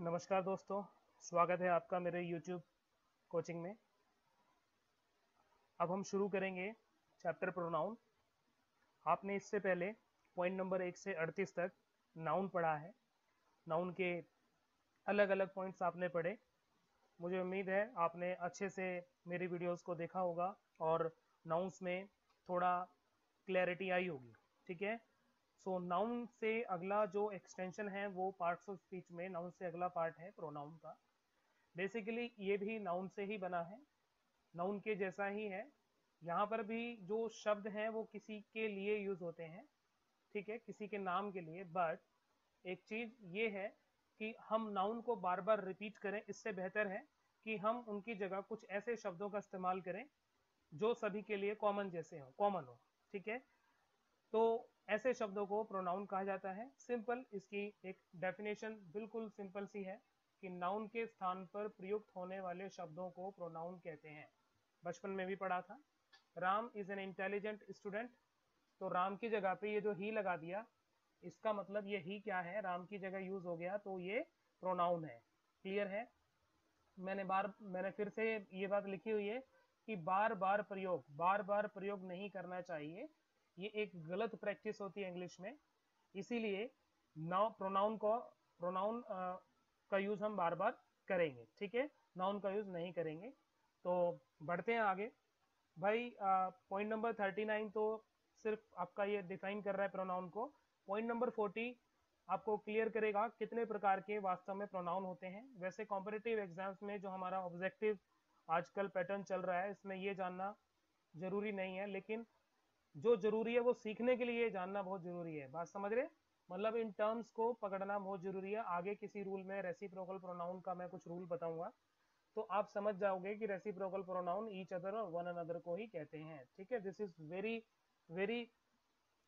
नमस्कार दोस्तों, स्वागत है आपका मेरे YouTube कोचिंग में। अब हम शुरू करेंगे चैप्टर प्रोनाउन आपने इससे पहले पॉइंट नंबर एक से अड़तीस तक नाउन पढ़ा है। नाउन के अलग अलग पॉइंट्स आपने पढ़े। मुझे उम्मीद है आपने अच्छे से मेरी वीडियोस को देखा होगा और नाउन्स में थोड़ा क्लैरिटी आई होगी, ठीक है? सो नाउन से अगला जो एक्सटेंशन है, वो पार्ट्स ऑफ़ स्पीच में नाउन से अगला पार्ट है प्रोनाउन का। बेसिकली ये भी नाउन से ही बना है। नाउन के जैसा ही है। यहाँ पर भी जो शब्द हैं, वो किसी के लिए यूज़ होते हैं। ठीक है? किसी के नाम के लिए। बट एक चीज़ ये है कि हम नाउन को बार बार रिपीट करें, इससे बेहतर है कि हम उनकी जगह कुछ ऐसे शब्दों का इस्तेमाल करें, जो सभी के लिए कॉमन जैसे हो कॉमन हो। ठीक है? तो ऐसे शब्दों को प्रोनाउन कहा जाता है। सिंपल इसकी एक डेफिनेशन बिल्कुल सिंपल सी है कि नाउन के स्थान पर प्रयुक्त होने वाले शब्दों को प्रोनाउन कहते हैं। बचपन में भी पढ़ा था। Ram is an intelligent student तो राम की जगह पे ये जो ही लगा दिया, इसका मतलब ये ही क्या है? राम की जगह यूज़ हो गया तो ये प्रोनाउन है। क्लियर है? मैंने बार, मैंने फिर से ये बात लिखी हुई है कि बार बार प्रयोग बार बार प्रयोग नहीं करना चाहिए। ये एक गलत प्रैक्टिस होती है इंग्लिश में। इसीलिए नाउ प्रोनाउन को प्रोनाउन का यूज़ हम बार बार करेंगे, ठीक है? नाउन का यूज़ नहीं करेंगे। तो बढ़ते हैं आगे। भाई पॉइंट नंबर थर्टी नाइन तो सिर्फ़ आपका ये डिफाइन कर रहा है प्रोनाउन को। पॉइंट नंबर फोर्टी आपको क्लियर करेगा कितने प्रकार के वास्तव में प्रोनाउन होते हैं। वैसे कॉम्पिटेटिव एग्ज़ाम्स में जो हमारा ऑब्जेक्टिव आजकल पैटर्न चल रहा है, इसमें ये जानना ज़रूरी नहीं है, लेकिन जो ज़रूरी है वो सीखने के लिए जानना बहुत ज़रूरी है। बात समझ रहे मतलब इन टर्म्स को पकड़ना बहुत ज़रूरी है। आगे किसी रूल में रेसिप्रोकल प्रोनाउन का मैं कुछ रूल बताऊँगा। तो आप समझ जाओगे कि रेसिप्रोकल प्रोनाउन ईच अदर और वन अनदर को ही कहते हैं। ठीक है? This is very very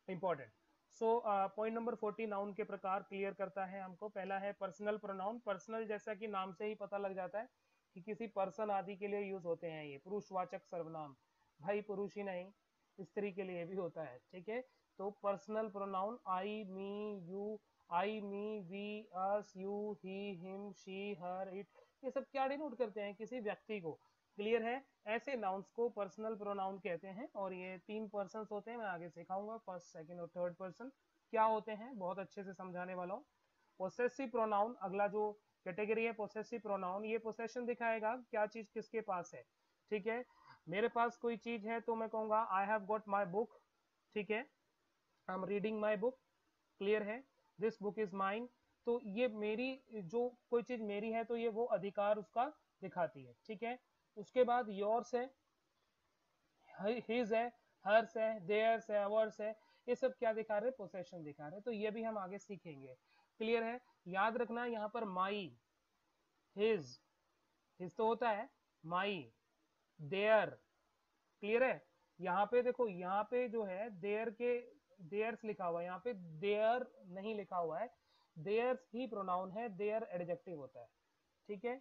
important so point number forty noun के प्रकार क्लियर करता है हमको। पहला है पर्सनल प्रोनाउन पर्सनल जैसा कि नाम से ही पता लग जाता है कि किसी पर्सन आदि के लिए यूज़ होते हैं ये। पुरुषवाचक सर्वनाम। भाई पुरुष ही नहीं। स्त्री के लिए भी होता है, ठीक है? तो personal pronoun I me you I me we us you he him she her it ये सब क्या डिनोट करते हैं किसी व्यक्ति को? क्लियर है? ऐसे नाउन्स को पर्सनल प्रोनाउन कहते हैं और ये तीन पर्सन होते हैं, मैं आगे सिखाऊँगा फ़र्स्ट सेकेंड और थर्ड पर्सन क्या होते हैं? बहुत अच्छे से समझाने वाला हूँ। पोसेसिव प्रोनाउन अगला जो कैटेगरी है पोसेसिव प्रोनाउन ये पोसेशन दिखाएगा क्या चीज़ किसके पास है, ठीक है? मेरे पास कोई चीज़ है तो मैं कहूँगा I have got my book ठीक है? I am reading my book clear है? दिस बुक इज़ माइंड तो ये मेरी, जो कोई चीज़ मेरी है तो ये वो अधिकार उसका दिखाती है, ठीक है? उसके बाद योर्स है हिज है हर्स है देयर्स है अवर्स है, ये सब क्या दिखा रहे पोसेशन दिखा रहे तो ये भी हम आगे सीखेंगे। क्लियर है? याद रखना यहाँ पर माई हिज हिज तो होता है माई देयर। क्लियर है? यहाँ पे देखो, यहाँ पे जो है, देयर के, देयर्स लिखा हुआ है। यहाँ पे देयर नहीं लिखा हुआ है। देयर्स ही प्रोनाउन है, देयर एडजेक्टिव होता है। ठीक है?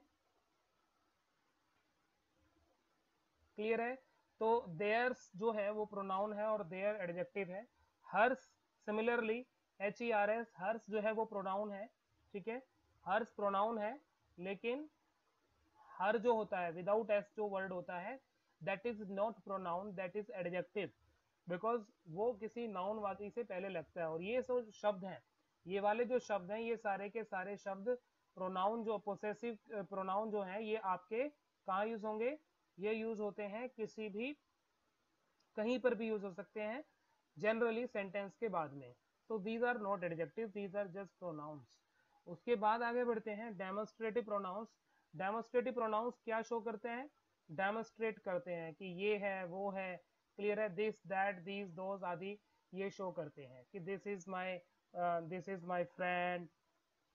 क्लियर है? तो देयर्स जो है, वो प्रोनाउन है और देयर एडजेक्टिव है। Hers similarly H E R S hers जो है, वो प्रोनाउन है। ठीक है? हर्स प्रोनाउन है, लेकिन हर जो होता है विदाउट एस जो वर्ड होता है that is not pronoun that is adjective because वो किसी नाउन वादी से पहले लगता है, और ये सब शब्द हैं। ये वाले जो शब्द हैं, ये सारे के सारे शब्द प्रोनाउन जो पोसेसिव प्रोनाउन जो है, ये आपके कहाँ यूज़ होंगे? ये यूज़ होते हैं किसी भी, कहीं पर भी यूज़ हो सकते हैं जनरली सेंटेंस के बाद में। तो these are not adjective these are just pronouns उसके बाद आगे बढ़ते हैं डेमोस्ट्रेटिव प्रोनाउंस डेमोस्ट्रेटिव प्रोनाउंस क्या शो करते हैं? डेमोस्ट्रेट करते हैं कि ये है, वो है क्लियर है दिस दैट दीज दोज आदि ये शो करते हैं कि this is my this is my friend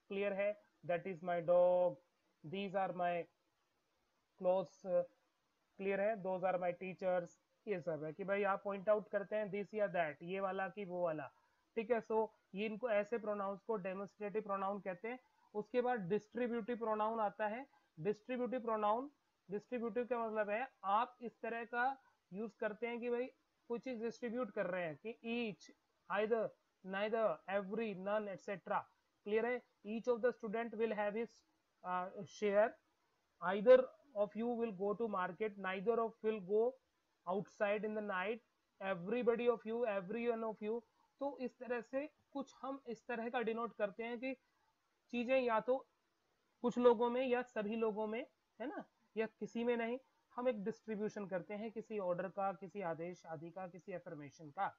clear है? That is my dog these are my close clear है? दोज आर माई टीचर्स ये सब है कि भाई आप पॉइंट आउट करते हैं दिस या दैट ये वाला कि वो वाला। ठीक है? सो ये इनको ऐसे प्रोनाउंस को डेमोस्ट्रेटिव प्रोनाउन कहते हैं। उसके बाद डिस्ट्रीब्यूटिव प्रोनाउन आता है। डिस्ट्रीब्यूटिव प्रोनाउन डिस्ट्रीब्यूटिव का मतलब है? आप इस तरह का यूज़ करते हैं कि भाई कुछ चीज़ डिस्ट्रीब्यूट कर रहे हैं कि each either neither every none etcetera clear है? Each of the student will have his share. Either of you will go to market, neither of will go outside in the night. Everybody of you, every one of you. तो इस तरह से कुछ हम इस तरह का डिनोट करते हैं कि चीज़ें या तो कुछ लोगों में या सभी लोगों में, है ना, या किसी में नहीं, हम एक डिस्ट्रीब्यूशन करते हैं किसी ऑर्डर का, किसी आदेश, आदि का, किसी एफर्मेशन का।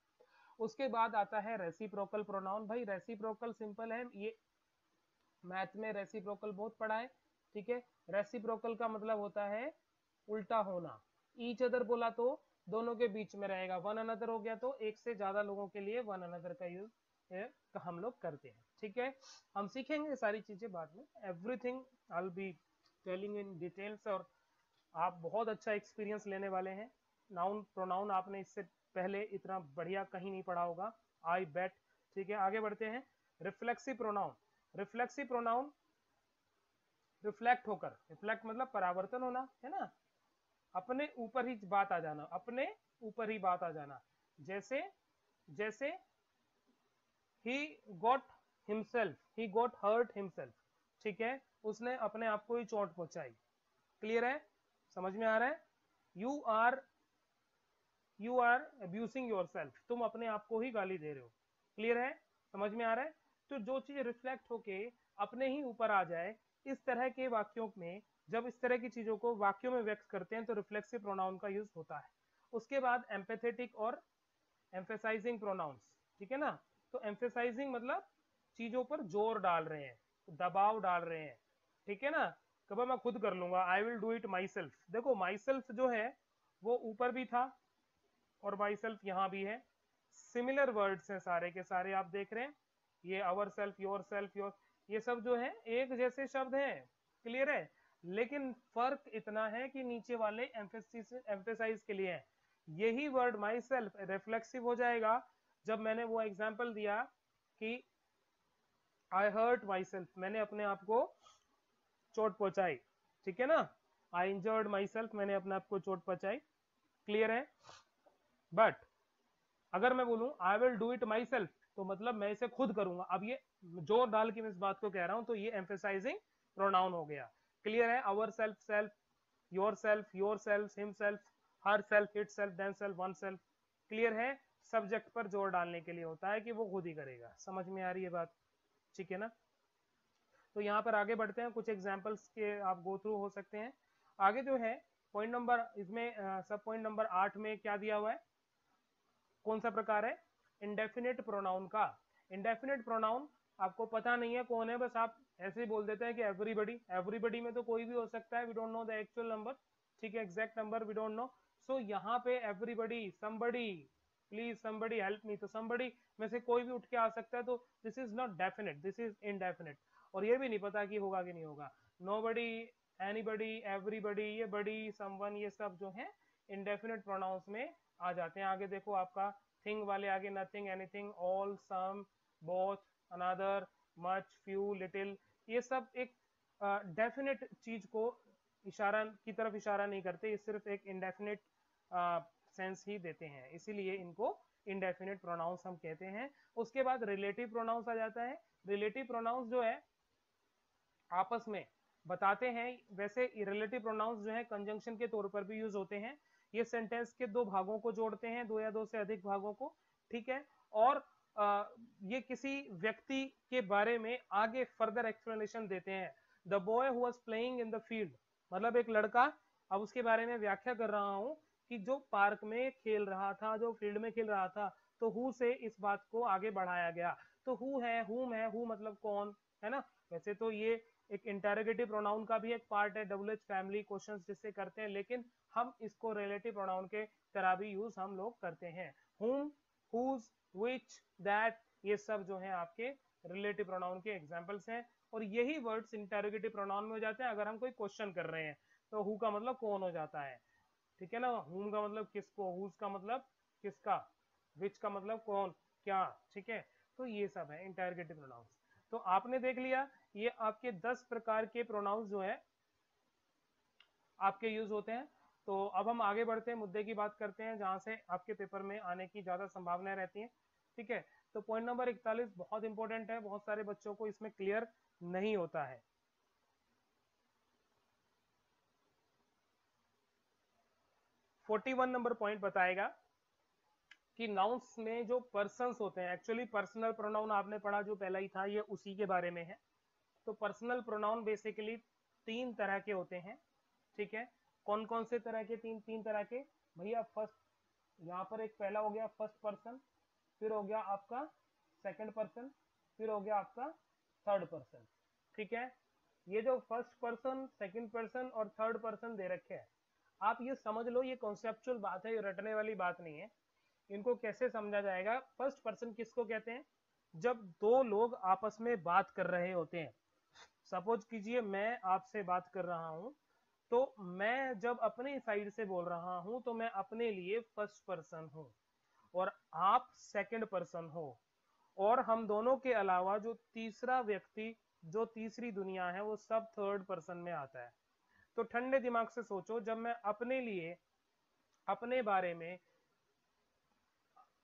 उसके बाद आता है रेसिप्रोकल प्रोनाउन भाई रेसिप्रोकल सिंपल है, ये मैथ में रेसिप्रोकल बहुत पढ़ा है, ठीक है? रेसिप्रोकल का मतलब होता है उल्टा होना। ईच अदर बोला तो दोनों के बीच में रहेगा। वन अनदर हो गया तो एक से ज़्यादा लोगों के लिए वन अनदर का यूज़ हम लोग करते हैं। ठीक है? हम सीखेंगे सारी चीज़ें बाद में। Everything I be telling in details और आप बहुत अच्छा एक्सपीरियंस लेने वाले हैं। नाउन प्रोनाउन आपने इससे पहले इतना बढ़िया कहीं नहीं पढ़ा होगा। आई बेट ठीक है? आगे बढ़ते हैं। Reflexive pronoun reflexive pronoun reflect होकर। रिफ्लेक्ट मतलब परावर्तन होना, है ना? अपने ऊपर ही बात आ जाना। अपने ऊपर ही बात आ जाना। जैसे जैसे he got himself he got hurt himself ठीक है? उसने अपने आप को ही चोट पहुंचाई। क्लियर है? समझ में आ रहा है? You are you are abusing yourself तुम अपने आप को ही गाली दे रहे हो। क्लियर है? समझ में आ रहा है? तो जो चीज़ रिफ्लेक्ट होके अपने ही ऊपर आ जाए, इस तरह के वाक्यों में, जब इस तरह की चीज़ों को वाक्यों में व्यक्त करते हैं तो रिफ्लेक्सिव प्रोनाउन का यूज़ होता है। उसके बाद एम्पेथेटिक और एम्फेसाइजिंग प्रोनाउंस ठीक है ना? तो एम्फेसाइजिंग मतलब चीज़ों पर ज़ोर डाल रहे हैं, दबाव डाल रहे हैं, ठीक है ना? कब मैं खुद कर लूँगा? I will do it myself देखो माई सेल्फ जो है, वो ऊपर भी था और माई सेल्फ यहाँ भी है। सिमिलर वर्ड्स हैं सारे के सारे, आप देख रहे हैं? ये ourself yourself your ये सब जो है, एक जैसे शब्द हैं। क्लियर है? लेकिन फ़र्क इतना है कि नीचे वाले एम्फेसाइज के लिए है। यही वर्ड माई सेल्फ रिफ्लेक्सिव हो जाएगा जब मैंने वो एग्ज़ाम्पल दिया कि आई हर्ट माई सेल्फ मैंने अपने आप को चोट पहुंचाई। ठीक है ना? आई इंजर्ड माई सेल्फ मैंने अपने आप को चोट पहुंचाई। क्लियर है? बट अगर मैं बोलूँ I will do it myself तो मतलब मैं इसे खुद करूँगा। अब ये ज़ोर डाल के मैं इस बात को कह रहा हूँ तो ये एम्फेसाइजिंग प्रोनाउन हो गया। क्लियर है? Ourself self yourself yourself himself herself itself themself oneself clear है? सब्जेक्ट पर ज़ोर डालने के लिए होता है कि वो खुद ही करेगा। समझ में आ रही है बात? ठीक है ना? तो यहाँ पर आगे बढ़ते हैं, कुछ एग्जाम्पल्स के आप गो थ्रू हो सकते हैं। आगे जो है पॉइंट नंबर इसमें सब पॉइंट नंबर आठ में क्या दिया हुआ है? कौन सा प्रकार है? इंडेफिनेट प्रोनाउन का। इंडेफिनेट प्रोनाउन आपको पता नहीं है कौन है, बस आप ऐसे ही बोल देते हैं कि एवरीबडी एवरीबडी में तो कोई भी हो सकता है we don't know the actual number ठीक है exact number we don't know so यहाँ पे everybody somebody please somebody help me तो समबडी में से कोई भी उठ के आ सकता है तो this is not definite this is indefinite और ये भी नहीं पता कि होगा कि नहीं होगा। नो बडी एनीबडी एवरीबडी ये बडी समवन ये सब जो है इनडेफिनेट प्रोनाउंस में आ जाते हैं। आगे देखो आपका थिंग वाले आगे nothing anything all some both another much few little ये सब एक डेफिनेट uh, चीज़ को इशारा की तरफ़ इशारा नहीं करते। ये सिर्फ़ एक इंडेफिनेट सेंस ही देते हैं। इसीलिए इनको इंडेफिनेट प्रोनाउंस हम कहते हैं। उसके बाद रिलेटिव प्रोनाउंस आ जाता है। रिलेटिव प्रोनाउंस जो है आपस में बताते हैं। वैसे रिलेटिव प्रोनाउंस जो है कंजंक्शन के तौर पर भी यूज़ होते हैं। ये सेंटेंस के दो भागों को जोड़ते हैं दो या दो से अधिक भागों को ठीक है? और आ, ये किसी व्यक्ति के बारे में आगे फर्दर एक्सप्लेनेशन देते हैं। The boy who playing in the field मतलब एक लड़का अब उसके बारे में व्याख्या कर रहा हूँ। कि जो पार्क में खेल रहा था, जो फ़ील्ड में खेल रहा था तो हु से इस बात को आगे बढ़ाया गया? तो हु है हुम है हु मतलब कौन? है ना? वैसे तो ये एक इंटेरोगेटिव प्रोनाउन का भी एक पार्ट है डब्ल्यू एच फैमिली क्वेश्चन जिससे करते हैं, लेकिन हम इसको रिलेटिव प्रोनाउन के तरह भी यूज़ हम लोग करते हैं। हुम हुज विच दैट ये सब जो है आपके रिलेटिव प्रोनाउन के एग्जाम्पल्स हैं, और यही वर्ड्स इंटेरोगेटिव प्रोनाउन में हो जाते हैं, अगर हम कोई क्वेश्चन कर रहे हैं तो हु का मतलब कौन हो जाता है? ठीक है ना? हुम का मतलब किसको? हुज का मतलब किसका? विच का मतलब कौन? क्या? ठीक है? तो ये सब है इंटेरोगेटिव प्रोनाउंस तो आपने देख लिया, ये आपके दस प्रकार के प्रोनाउंस जो है, आपके यूज़ होते हैं। तो अब हम आगे बढ़ते हैं, मुद्दे की बात करते हैं, जहाँ से आपके पेपर में आने की ज़्यादा संभावनाएँ रहती हैं। ठीक है? तो पॉइंट नंबर इकतालीस बहुत इंपॉर्टेंट है, बहुत सारे बच्चों को इसमें क्लियर नहीं होता है। 41 नंबर पॉइंट बताएगा कि नाउन्स में जो पर्सन होते हैं एक्चुअली पर्सनल प्रोनाउन आपने पढ़ा जो पहला ही था, ये उसी के बारे में है। तो पर्सनल प्रोनाउन बेसिकली तीन तरह के होते हैं, ठीक है? कौन कौन से तरह के तीन तीन तरह के? भैया फ़र्स्ट यहाँ पर एक पहला हो गया फ़र्स्ट पर्सन फिर हो गया आपका सेकंड पर्सन फिर हो गया आपका थर्ड पर्सन ठीक है? ये जो फ़र्स्ट पर्सन सेकंड पर्सन और थर्ड पर्सन दे रखे हैं आप ये समझ लो, ये कॉन्सेप्चुअल बात है, ये रटने वाली बात नहीं है। इनको कैसे समझा जाएगा? फ़र्स्ट पर्सन किसको कहते हैं? जब दो लोग आपस में बात कर रहे होते हैं। सपोज़ कीजिए मैं आपसे बात कर रहा हूँ तो मैं जब अपने साइड से बोल रहा हूँ तो मैं अपने लिए फ़र्स्ट पर्सन हूँ और आप सेकंड पर्सन हो। और हम दोनों के अलावा जो तीसरा व्यक्ति, जो तीसरी दुनिया है, वो सब थर्ड पर्सन में आता है। तो ठंडे दिमाग से सोचो, जब मैं अपने लिए, अपने बारे में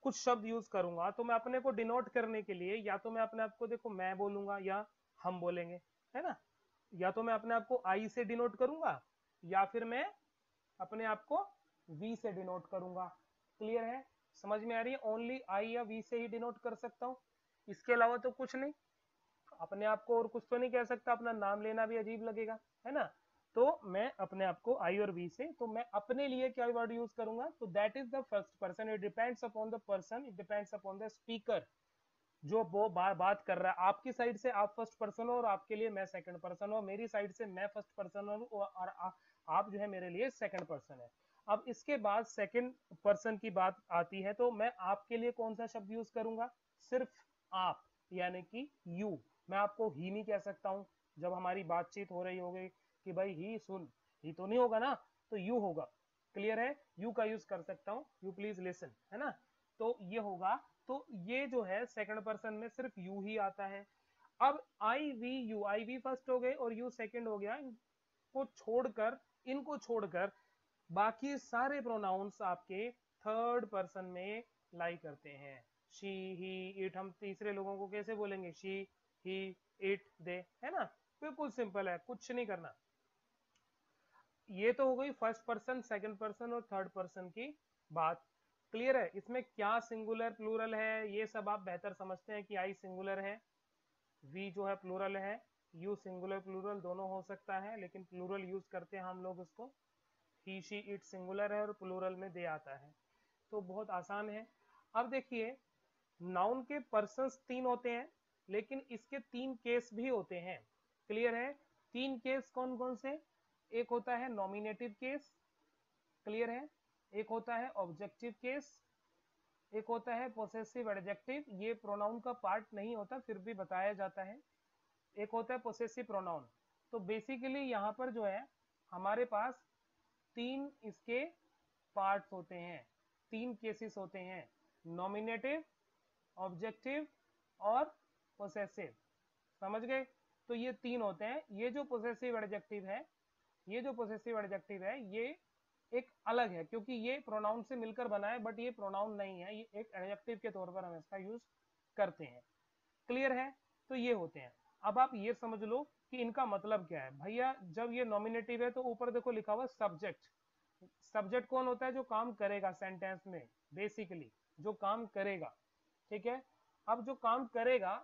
कुछ शब्द यूज़ करूँगा तो मैं अपने को डिनोट करने के लिए या तो मैं अपने आप को देखो, मैं बोलूँगा या हम बोलेंगे, है ना? या तो मैं अपने आप को आई से डिनोट करूँगा, या फिर मैं अपने आप को वी से डिनोट करूँगा। क्लियर है? समझ में आ रही है? ओनली आई या वी से ही डिनोट कर सकता हूँ। इसके अलावा तो कुछ नहीं। अपने आप को और कुछ तो नहीं कह सकता, अपना नाम लेना भी अजीब लगेगा, है ना? तो मैं अपने आप को आई और वी से तो मैं अपने लिए क्या वर्ड यूज़ करूँगा? तो that is the first person it depends upon the person it depends upon the speaker जो वो बार बात कर रहा है। आपकी साइड से आप फ़र्स्ट पर्सन हो और आपके लिए मैं सेकंड पर्सन हो। मेरी साइड से मैं फ़र्स्ट पर्सन हूँ और आप जो है मेरे लिए सेकंड पर्सन है। अब इसके बाद सेकंड पर्सन की बात आती है तो मैं आपके लिए कौन सा शब्द यूज़ करूँगा? सिर्फ़ आप, यानी कि यू मैं आपको ही नहीं कह सकता हूँ। जब हमारी बातचीत हो रही होगी कि भाई ही सुन, ही तो नहीं होगा ना? तो यू होगा। क्लियर है? यू का यूज़ कर सकता हूँ। यू प्लीज़ लिसन है ना? तो ये होगा। तो ये जो है सेकंड पर्सन में सिर्फ़ यू ही आता है। अब I we you I we first हो गए और यू सेकंड हो गया। इनको छोड़कर इनको छोड़कर बाकी सारे प्रोनाउंस आपके थर्ड पर्सन में लाई करते हैं। शी ही इट हम तीसरे लोगों को कैसे बोलेंगे? शी ही इट दे है ना? बिल्कुल सिंपल है। कुछ नहीं करना। ये तो हो गई फ़र्स्ट पर्सन सेकंड पर्सन और थर्ड पर्सन की बात। क्लियर है? इसमें क्या सिंगुलर प्लूरल है? ये सब आप बेहतर समझते हैं कि आई सिंगुलर है वी जो है प्लूरल है यू सिंगुलर प्लूरल दोनों हो सकता है, लेकिन प्लूरल यूज़ करते हैं हम लोग उसको। ही शी इट सिंगुलर है और प्लूरल में दे आता है। तो बहुत आसान है। अब देखिए नाउन के पर्सन तीन होते हैं, लेकिन इसके तीन केस भी होते हैं। क्लियर है? तीन केस कौन कौन से? एक होता है नॉमिनेटिव केस क्लियर है? एक होता है ऑब्जेक्टिव केस एक होता है पोसेसिव एडजेक्टिव ये प्रोनाउन का पार्ट नहीं होता, फिर भी बताया जाता है। एक होता है पोसेसिव प्रोनाउन तो बेसिकली यहाँ पर जो है, हमारे पास तीन इसके पार्ट्स होते हैं। तीन केसेस होते हैं। नॉमिनेटिव ऑब्जेक्टिव और पोसेसिव समझ गए? तो ये तीन होते हैं। ये जो पोसेसिव एडजेक्टिव है ये जो पोसेसिव एडजेक्टिव है, ये एक अलग है, क्योंकि ये प्रोनाउन से मिलकर बना है बट ये प्रोनाउन नहीं है, ये एक एडजेक्टिव के तौर पर हम इसका यूज़ करते हैं। क्लियर है? तो ये होते हैं। अब आप ये समझ लो कि इनका मतलब क्या है। भैया, जब ये नॉमिनेटिव है तो ऊपर देखो लिखा हुआ सब्जेक्ट सब्जेक्ट कौन होता है? जो काम करेगा सेंटेंस में बेसिकली जो काम करेगा। ठीक है? अब जो काम करेगा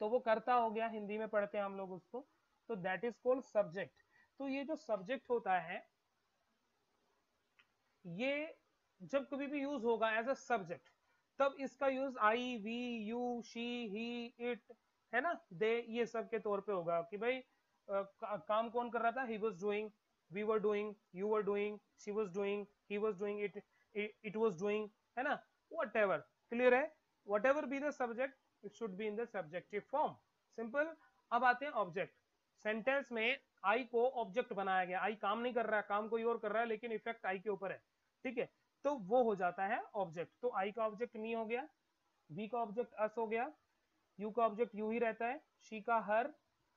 तो वो करता हो गया, हिंदी में पढ़ते हैं हम लोग उसको। तो दैट इज़ कॉल्ड सब्जेक्ट तो ये जो सब्जेक्ट होता है ये जब कभी भी यूज़ होगा एज अ सब्जेक्ट तब इसका use I we you she he it है ना? दे ये सब के तौर पे होगा कि भाई आ, का, काम कौन कर रहा था? He was doing we were doing you were doing she was doing he was doing it it was doing है ना? वट एवर क्लियर है? Whatever be the subject it should be in the subjective form simple अब आते हैं object sentence में आई को object बनाया गया। आई काम नहीं कर रहा है काम कोई और कर रहा है, लेकिन इफ़ेक्ट आई के ऊपर है। ठीक है? तो वो हो जाता है ऑब्जेक्ट तो आई का ऑब्जेक्ट मी हो गया वी का ऑब्जेक्ट अस हो गया यू का ऑब्जेक्ट यू ही रहता है। शी का हर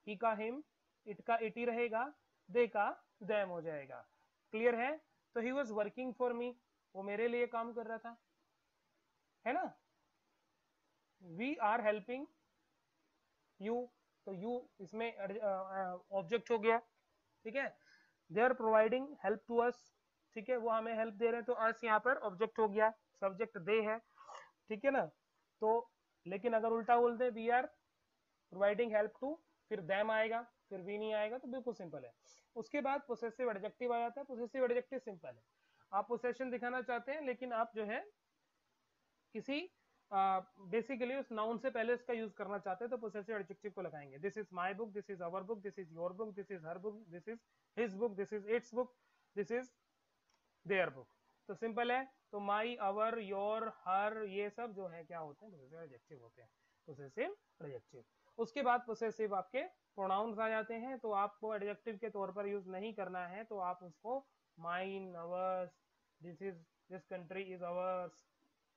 ही का हिम इट का इट ही रहेगा दे का दैम हो जाएगा। क्लियर है? तो he was working for me वो मेरे लिए काम कर रहा था। है ना? वी आर हेल्पिंग यू तो यू इसमें ऑब्जेक्ट हो गया, ठीक है? They are providing help to us ठीक है? वो हमें हेल्प दे रहे हैं तो अस यहाँ पर ऑब्जेक्ट हो गया सब्जेक्ट दे है, ठीक है ना? तो लेकिन अगर उल्टा बोल दे we are providing help to फिर दैम आएगा, फिर वी नहीं आएगा तो बिल्कुल सिंपल है। उसके बाद प्रोसेसिव एडजेक्टिव आ जाता है प्रोसेसिव एडजेक्टिव सिंपल है। आप पोसेशन दिखाना चाहते हैं, लेकिन आप जो है, किसी बेसिकली uh, उस नाउन से पहले इसका यूज़ करना चाहते हैं तो पोसेसिव एडजेक्टिव को लगाएँगे। This is my book this is our book this is your book this is her book this is his book this is its book this is their book तो simple है तो माई our your हर ये सब जो है क्या होते हैं? पोसेसिव एडजेक्टिव होते हैं। पोसेसिव एडजेक्टिव उसके बाद पोसेसिव आपके प्रोनाउंस आ जाते हैं तो आपको एडजेक्टिव के तौर पर यूज़ नहीं करना है तो आप उसको mine ours this is this country is ours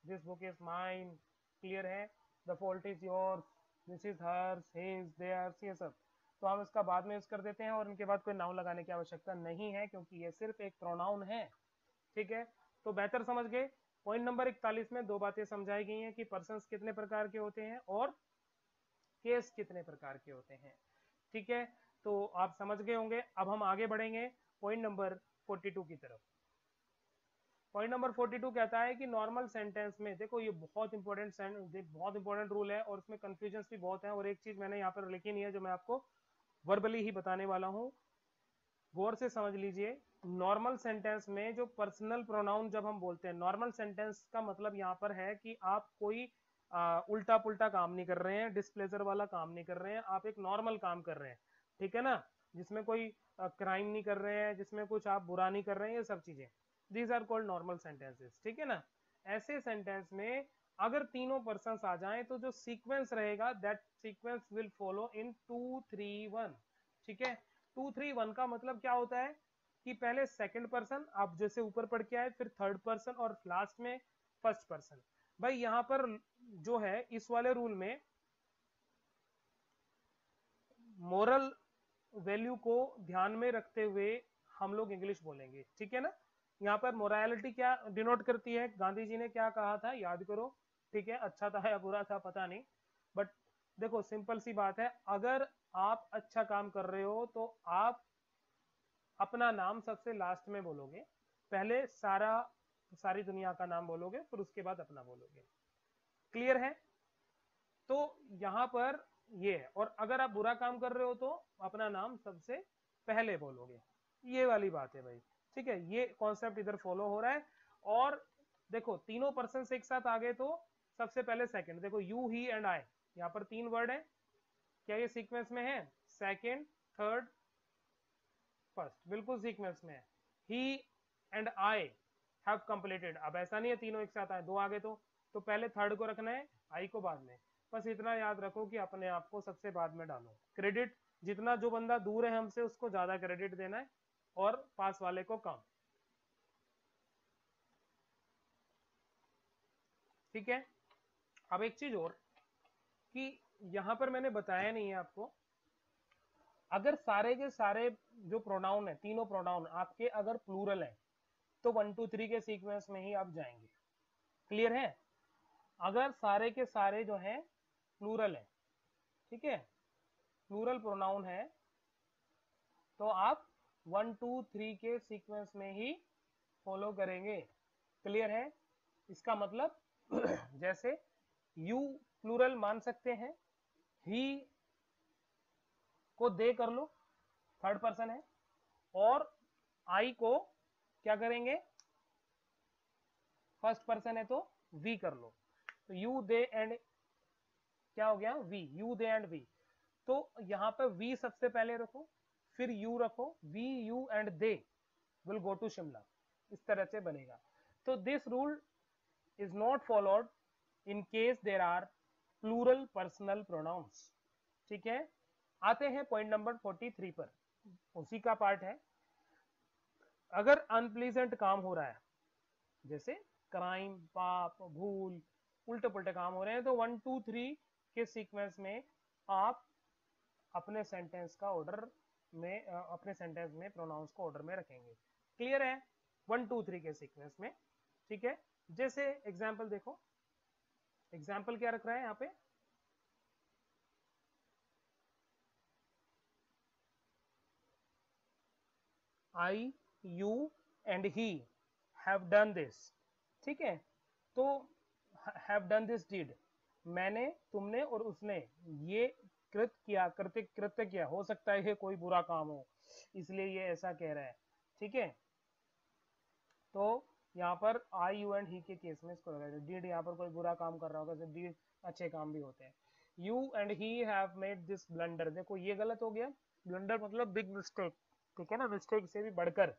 this book is mine clear है? The fault is yours this is hers his theirs ये सब। तो हम इसका बाद में यूज़ कर देते हैं और इनके बाद कोई नाउन लगाने की आवश्यकता नहीं है क्योंकि ये सिर्फ़ एक प्रोनाउन है। ठीक है? तो बेहतर समझ गए? पॉइंट नंबर इकतालीस में दो बातें समझाई गई हैं कि पर्सन कितने प्रकार के होते हैं और केस कितने प्रकार के होते हैं। ठीक है? तो आप समझ गए होंगे। अब हम आगे बढ़ेंगे। पॉइंट नंबर 42 की तरफ़। पॉइंट नंबर 42 कहता है कि नॉर्मल सेंटेंस में देखो ये बहुत इंपॉर्टेंट बहुत इंपॉर्टेंट रूल है और उसमें कंफ्यूजन भी बहुत है और एक चीज़ मैंने यहाँ पर लिखी नहीं है जो मैं आपको वर्बली ही बताने वाला हूँ। गौर से समझ लीजिए नॉर्मल सेंटेंस में जो पर्सनल प्रोनाउन जब हम बोलते हैं नॉर्मल सेंटेंस का मतलब यहाँ पर है कि आप कोई आ, उल्टा पुल्टा काम नहीं कर रहे हैं डिस्प्लेजर वाला काम नहीं कर रहे हैं आप एक नॉर्मल काम कर रहे हैं ठीक है ना? जिसमें कोई क्राइम नहीं कर रहे हैं जिसमें कुछ आप बुरा नहीं कर रहे हैं ये सब चीज़ें। These are called normal sentences ठीक है ना? ऐसे सेंटेंस में अगर तीनों पर्सन आ जाएँ तो जो सीक्वेंस रहेगा that sequence will follow in two three one ठीक है? टू थ्री वन का मतलब क्या होता है? कि पहले सेकंड पर्सन आप जैसे ऊपर पढ़ के आए, फिर थर्ड पर्सन और लास्ट में फ़र्स्ट पर्सन भाई, यहाँ पर जो है, इस वाले रूल में मोरल वैल्यू को ध्यान में रखते हुए हम लोग इंग्लिश बोलेंगे, ठीक है ना? यहाँ पर मोरालिटी क्या डिनोट करती है? गांधी जी ने क्या कहा था? याद करो, ठीक है? अच्छा था या बुरा था, पता नहीं। बट देखो सिंपल सी बात है। अगर आप अच्छा काम कर रहे हो तो आप अपना नाम सबसे लास्ट में बोलोगे। पहले सारा, सारी दुनिया का नाम बोलोगे, फिर उसके बाद अपना बोलोगे। क्लियर है? तो यहाँ पर ये है। और अगर आप बुरा काम कर रहे हो तो अपना नाम सबसे पहले बोलोगे। ये वाली बात है भाई। ठीक है, ये कॉन्सेप्ट इधर फॉलो हो रहा है। और देखो, तीनों पर्सन एक साथ आ गए तो सबसे पहले सेकंड देखो यू ही एंड आई यहाँ पर तीन वर्ड है। क्या ये सीक्वेंस में है? सेकंड थर्ड फ़र्स्ट बिल्कुल सीक्वेंस में है। He and I have completed अब ऐसा नहीं है तीनों एक साथ आए, दो आगे तो। तो पहले थर्ड को रखना है आई को बाद में। बस इतना याद रखो कि अपने आप को सबसे बाद में डालो। क्रेडिट जितना जो बंदा दूर है हमसे, उसको ज़्यादा क्रेडिट देना है। और पास वाले को कम। ठीक है? अब एक चीज़ और कि यहाँ पर मैंने बताया नहीं है आपको। अगर सारे के सारे जो प्रोनाउन है, तीनों प्रोनाउन आपके अगर प्लूरल है तो वन टू थ्री के सीक्वेंस में ही आप जाएँगे। क्लियर है? अगर सारे के सारे जो है प्लूरल है, ठीक है? प्लूरल प्रोनाउन है तो आप वन, टू, थ्री के सीक्वेंस में ही फॉलो करेंगे। क्लियर है? इसका मतलब जैसे यू प्लूरल मान सकते हैं ही को दे कर लो थर्ड पर्सन है, और आई को क्या करेंगे? फ़र्स्ट पर्सन है तो वी कर लो। तो यू दे एंड क्या हो गया? We you they and we तो यहाँ पर वी सबसे पहले रखो। फिर यू रखो we you and they will go to Shimla इस तरह से बनेगा। तो this rule is not followed in case there are plural personal pronouns ठीक है? आते हैं पॉइंट नंबर 43 पर। उसी का पार्ट है। अगर अनप्लीजेंट काम हो रहा है, जैसे क्राइम पाप, भूल उल्टे पुल्टे काम हो रहे हैं तो वन टू थ्री के सीक्वेंस में आप अपने सेंटेंस का ऑर्डर में अपने सेंटेंस में प्रोनाउंस को ऑर्डर में रखेंगे। क्लियर है? वन टू थ्री के सीक्वेंस में। ठीक है? जैसे एग्ज़ाम्पल देखो। एग्ज़ाम्पल क्या रख रहा है यहाँ पे? I you and he have done this ठीक है? तो हैव डन दिस डीड मैंने, तुमने और उसने ये कृत किया कृत्य कृत्य किया। हो सकता है कोई बुरा काम हो। इसलिए ये ऐसा कह रहा है। ठीक है? तो यहाँ पर आई यू एंड ही के केस में इसको लगा डीड यहाँ पर कोई बुरा काम कर रहा होगा डीड अच्छे काम भी होते हैं। You and he have made this blunder देखो, ये गलत हो गया। ब्लंडर मतलब बिग मिस्टेक ठीक है ना? मिस्टेक से भी बढ़कर।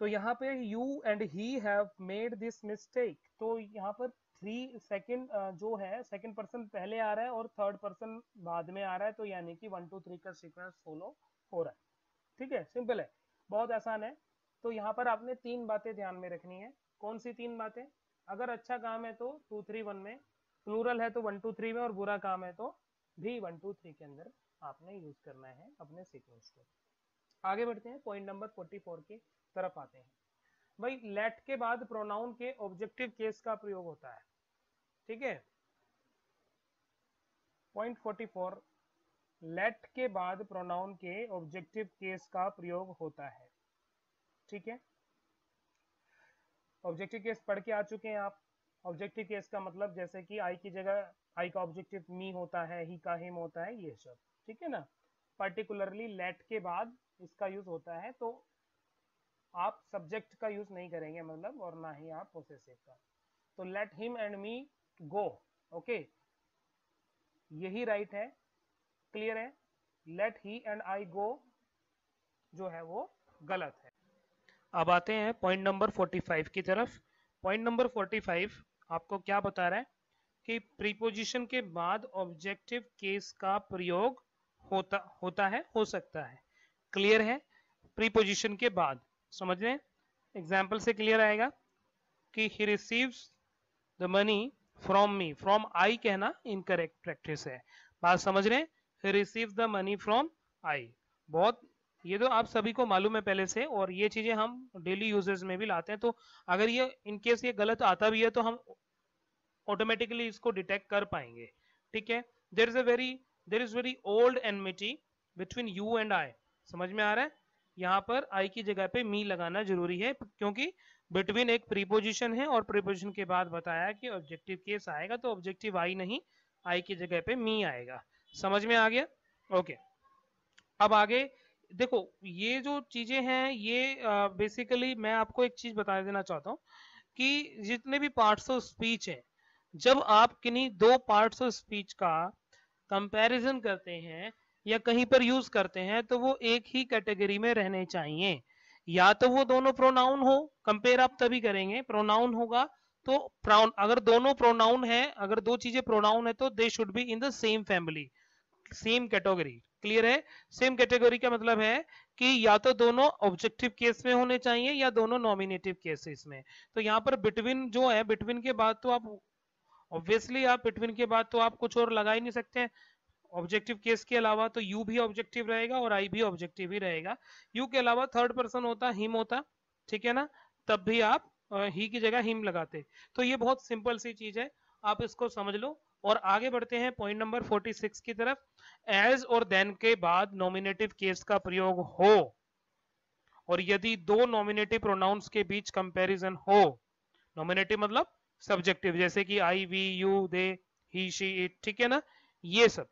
तो यहाँ पे you and he have made this mistake तो यहाँ पर थ्री सेकंड जो है सेकंड पर्सन पहले आ रहा है और थर्ड पर्सन बाद में आ रहा है तो यानी कि वन टू थ्री का सीक्वेंस फॉलो हो रहा है। ठीक है? सिंपल है। बहुत आसान है। तो यहाँ पर आपने तीन बातें ध्यान में रखनी है। कौन सी तीन बातें? अगर अच्छा काम है तो टू थ्री वन में। प्लूरल है तो वन टू थ्री में और बुरा काम है तो भी वन टू थ्री के अंदर आपने यूज़ करना है अपने सीक्वेंस को। आगे बढ़ते हैं। पॉइंट नंबर फोर्टी फोर की तरफ़ आते हैं। भाई लेट के बाद प्रोनाउन के ऑब्जेक्टिव केस का प्रयोग होता है। ठीक है? पॉइंट फोर्टी फोर लेट के बाद प्रोनाउन के ऑब्जेक्टिव केस का प्रयोग होता है। ठीक है? ऑब्जेक्टिव केस पढ़ के आ चुके हैं आप। ऑब्जेक्टिव केस का मतलब जैसे कि आई की जगह आई का ऑब्जेक्टिव मी होता है ही का हिम होता है, ये सब। ठीक है ना? पर्टिकुलरली लेट के बाद इसका यूज़ होता है तो आप सब्जेक्ट का यूज़ नहीं करेंगे मतलब और ना ही आप पोसेसिव का। तो let him and me go okay यही राइट है क्लियर है? Let he and I go जो है वो गलत है। अब आते हैं पॉइंट नंबर 45 की तरफ़। पॉइंट नंबर 45 आपको क्या बता रहा है? कि प्रीपोजिशन के बाद ऑब्जेक्टिव केस का प्रयोग होता होता है, हो सकता है। क्लियर है? प्रीपोजिशन के बाद। समझ रहे एग्ज़ाम्पल से क्लियर आएगा कि he receives the money from me from I कहना इनकरेक्ट प्रैक्टिस है। बात समझ रहे ही? Receive the money from I बहुत, ये तो आप सभी को मालूम है पहले से, और ये चीज़ें हम डेली यूजेस में भी लाते हैं तो अगर ये इनकेस ये गलत आता भी है तो हम ऑटोमेटिकली इसको डिटेक्ट कर पाएँगे। ठीक है? There is a very there is very old enmity between you and I समझ में आ रहा है? यहाँ पर आई की जगह पे मी लगाना ज़रूरी है, क्योंकि बिटवीन एक प्रीपोजिशन है और प्रीपोजिशन के बाद बताया कि ऑब्जेक्टिव केस आएगा तो ऑब्जेक्टिव आई नहीं आई की जगह पे मी आएगा। समझ में आ गया? ओके अब आगे, देखो, ये जो चीज़ें हैं, ये बेसिकली मैं आपको एक चीज़ बता देना चाहता हूँ कि जितने भी पार्ट्स ऑफ़ स्पीच है, जब आप किन्हीं दो पार्ट्स ऑफ़ स्पीच का कंपैरिजन करते हैं या कहीं पर यूज़ करते हैं तो वो एक ही कैटेगरी में रहने चाहिए। या तो वो दोनों प्रोनाउन हो कंपेयर आप तभी करेंगे प्रोनाउन होगा तो प्राउन अगर दोनों प्रोनाउन है, अगर दो चीज़ें प्रोनाउन है तो they should be in the same family same category clear है? सेम कैटेगरी का मतलब है कि या तो दोनों ऑब्जेक्टिव केस में होने चाहिए या दोनों नॉमिनेटिव केसेस में। तो यहाँ पर बिटवीन जो है बिटवीन के बाद तो आप ऑब्वियसली आप बिटवीन के बाद तो आप कुछ और लगा ही नहीं सकते ऑब्जेक्टिव केस के अलावा तो यू भी ऑब्जेक्टिव रहेगा और आई भी ऑब्जेक्टिव ही रहेगा। यू के अलावा थर्ड पर्सन होता हिम होता, ठीक है ना? तब भी आप ही की जगह हिम लगाते। तो ये बहुत सिंपल सी चीज़ है, आप इसको समझ लो। और आगे बढ़ते हैं पॉइंट नंबर 46 की तरफ़। एज और देन के बाद नॉमिनेटिव केस का प्रयोग हो। और यदि दो नॉमिनेटिव प्रोनाउंस के बीच कंपैरिजन हो नॉमिनेटिव मतलब सब्जेक्टिव जैसे कि I we you they he she it ठीक है ना? ये सब।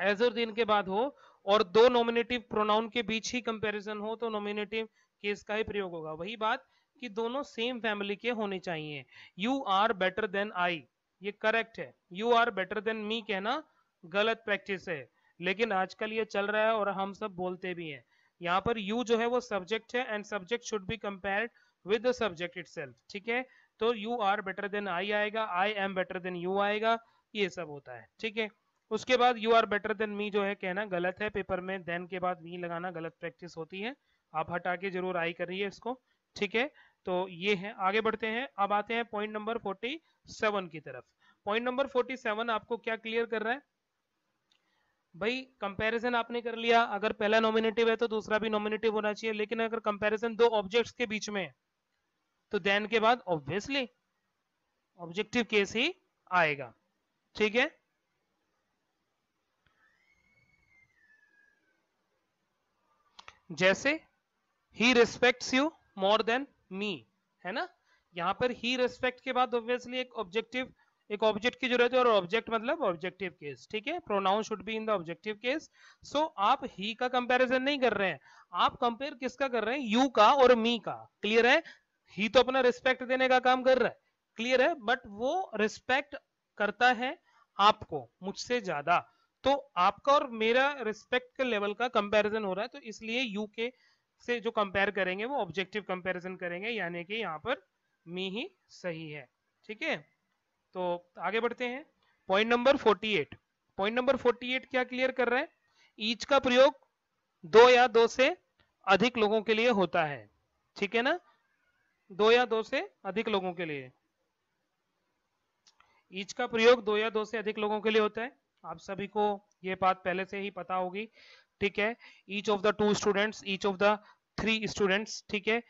एज और दिन के बाद हो और दो नॉमिनेटिव प्रोनाउन के बीच ही कंपैरिजन हो तो नॉमिनेटिव केस का ही प्रयोग होगा। वही बात कि दोनों सेम फैमिली के होने चाहिए। You are better than I ये करेक्ट है। You are better than me कहना गलत प्रैक्टिस है। लेकिन आजकल ये चल रहा है और हम सब बोलते भी हैं। यहाँ पर यू जो है वो सब्जेक्ट है and subject should be compared with the subject itself ठीक है? तो you are better than I आएगा I am better than you आएगा, ये सब होता है। ठीक है? उसके बाद you are better than me जो है कहना गलत है पेपर में देन के बाद मी लगाना गलत प्रैक्टिस होती है। आप हटा के ज़रूर आई करिए इसको, ठीक है? तो ये है, आगे बढ़ते हैं। अब आते हैं पॉइंट नंबर फोर्टी सेवन की तरफ़। पॉइंट नंबर फोर्टी सेवन आपको क्या क्लियर कर रहा है? भाई कंपैरिजन आपने कर लिया। अगर पहला नॉमिनेटिव है तो दूसरा भी नॉमिनेटिव होना चाहिए, लेकिन अगर कंपैरिजन दो ऑब्जेक्ट्स के बीच में है तो देन के बाद ऑब्वियसली ऑब्जेक्टिव केस ही आएगा। ठीक है? जैसे he respects you more than me है ना? यहाँ पर ही रेस्पेक्ट के बाद ऑब्वियसली एक ऑब्जेक्टिव एक ऑब्जेक्ट की ज़रूरत है और ऑब्जेक्ट मतलब ऑब्जेक्टिव केस ठीक है? Pronoun should be in the objective case so आप ही का कंपैरिजन नहीं कर रहे हैं। आप कंपेयर किसका कर रहे हैं? यू का और मी का। क्लियर है? ही तो अपना रिस्पेक्ट देने का काम कर रहा है। क्लियर है? बट वो रिस्पेक्ट करता है आपको, मुझसे ज़्यादा। तो आपका और मेरा रिस्पेक्ट के लेवल का कंपैरिजन हो रहा है तो इसलिए यू के से जो कंपेयर करेंगे, वो ऑब्जेक्टिव कंपैरिजन करेंगे, यानी कि यहाँ पर मी ही सही है। ठीक है? तो आगे बढ़ते हैं। पॉइंट नंबर 48 पॉइंट नंबर 48 क्या क्लियर कर रहा है? ईच का प्रयोग दो या दो से अधिक लोगों के लिए होता है। ठीक है ना? दो या दो से अधिक लोगों के लिए। ईच का प्रयोग दो या दो से अधिक लोगों के लिए होता है। आप सभी को ये बात पहले से ही पता होगी, ठीक है? Each of the two students each of the three students ठीक है?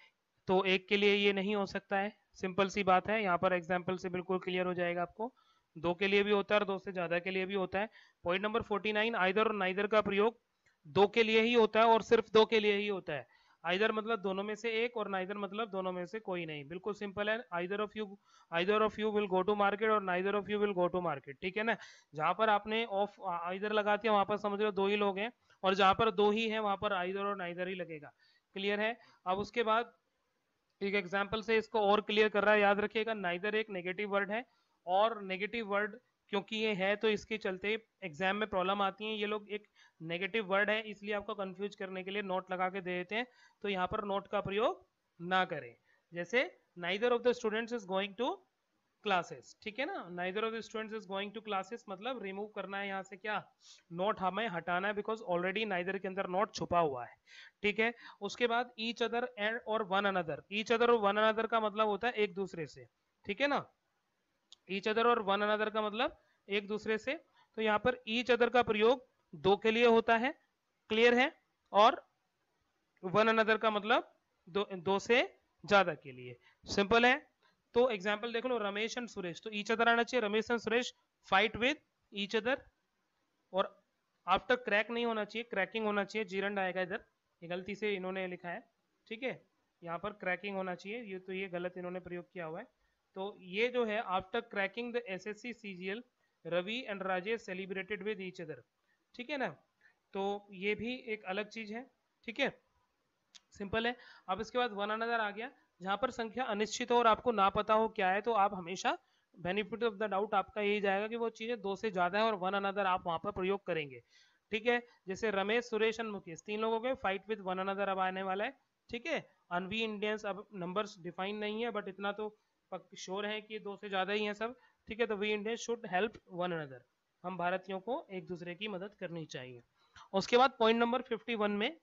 तो एक के लिए ये नहीं हो सकता है। सिंपल सी बात है। यहाँ पर एग्ज़ाम्पल से बिल्कुल क्लियर हो जाएगा आपको। दो के लिए भी होता है और दो से ज़्यादा के लिए भी होता है। Point number forty nine either और नाइदर का प्रयोग दो के लिए ही होता है और सिर्फ़ दो के लिए ही होता है। आइदर मतलब दोनों में से एक और नाइदर मतलब दोनों में से कोई नहीं। बिल्कुल सिंपल है। Either of you either of you will go to market और neither of you will go to market ठीक है ना? जहाँ पर आपने ऑफ़ आइदर लगाती है वहाँ पर समझ लो दो ही लोग हैं और जहाँ पर दो ही है, वहाँ पर आइदर और नाइदर ही लगेगा। क्लियर है? अब उसके बाद एक एग्ज़ाम्पल से इसको और क्लियर कर रहा है। याद रखिएगा नाइदर एक नेगेटिव वर्ड है और नेगेटिव वर्ड क्योंकि ये है तो इसके चलते एग्ज़ाम में प्रॉब्लम आती है। ये लोग एक नेगेटिव वर्ड है, इसलिए आपको कंफ्यूज करने के लिए नोट लगा के दे देते हैं। तो यहाँ पर नोट का प्रयोग ना करें। जैसे neither of the students is going to classes ठीक है ना? Neither of the students is going to classes मतलब रिमूव करना है यहाँ से क्या? नोट हमें हटाना है बिकॉज़ ऑलरेडी नाइदर के अंदर नोट छुपा हुआ है। ठीक है? उसके बाद ईच अदर एंड और वन अनदर ईच अदर और वन अनदर का मतलब होता है एक दूसरे से। ठीक है ना? ईच अदर और वन अनदर का मतलब एक दूसरे से। तो यहाँ पर ईच अदर का प्रयोग दो के लिए होता है। क्लियर है? और वन अनदर का मतलब दो, दो से ज़्यादा के लिए। सिंपल है? तो एग्ज़ाम्पल देख लो रमेश एंड सुरेश। तो ईच अदर आना चाहिए। Ramesh and Suresh fight with each other और आफ्टर क्रैक नहीं होना चाहिए। क्रैकिंग होना चाहिए। जीरंड आएगा इधर। ये गलती से इन्होंने लिखा है। ठीक है? यहाँ पर क्रैकिंग होना चाहिए। ये तो ये गलत इन्होंने प्रयोग किया हुआ है। तो ये जो है after cracking the S S C C G L Ravi and Rajesh celebrated with each other ठीक है ना? तो ये भी एक अलग चीज़ है। ठीक है? सिंपल है। अब इसके बाद वन अनदर आ गया, जहाँ पर संख्या अनिश्चित हो और आपको ना पता हो क्या है तो आप हमेशा बेनिफिट ऑफ़ द डाउट आपका यही जाएगा कि वो चीज़ें दो से ज़्यादा है और वन अनदर आप वहाँ पर प्रयोग करेंगे। ठीक है? जैसे रमेश, सुरेश एंड मुकेश, तीन लोगों के फाइट विद वन अनदर अब आने वाला है। ठीक है? अनवी इंडियंस अब नंबर्स डिफाइन नहीं है बट इतना तो श्योर है कि दो से ज़्यादा ही है सब, ठीक है तो we Indians should help one another हम भारतीयों को एक दूसरे की मदद करनी चाहिए. उसके बाद पॉइंट नंबर 51 में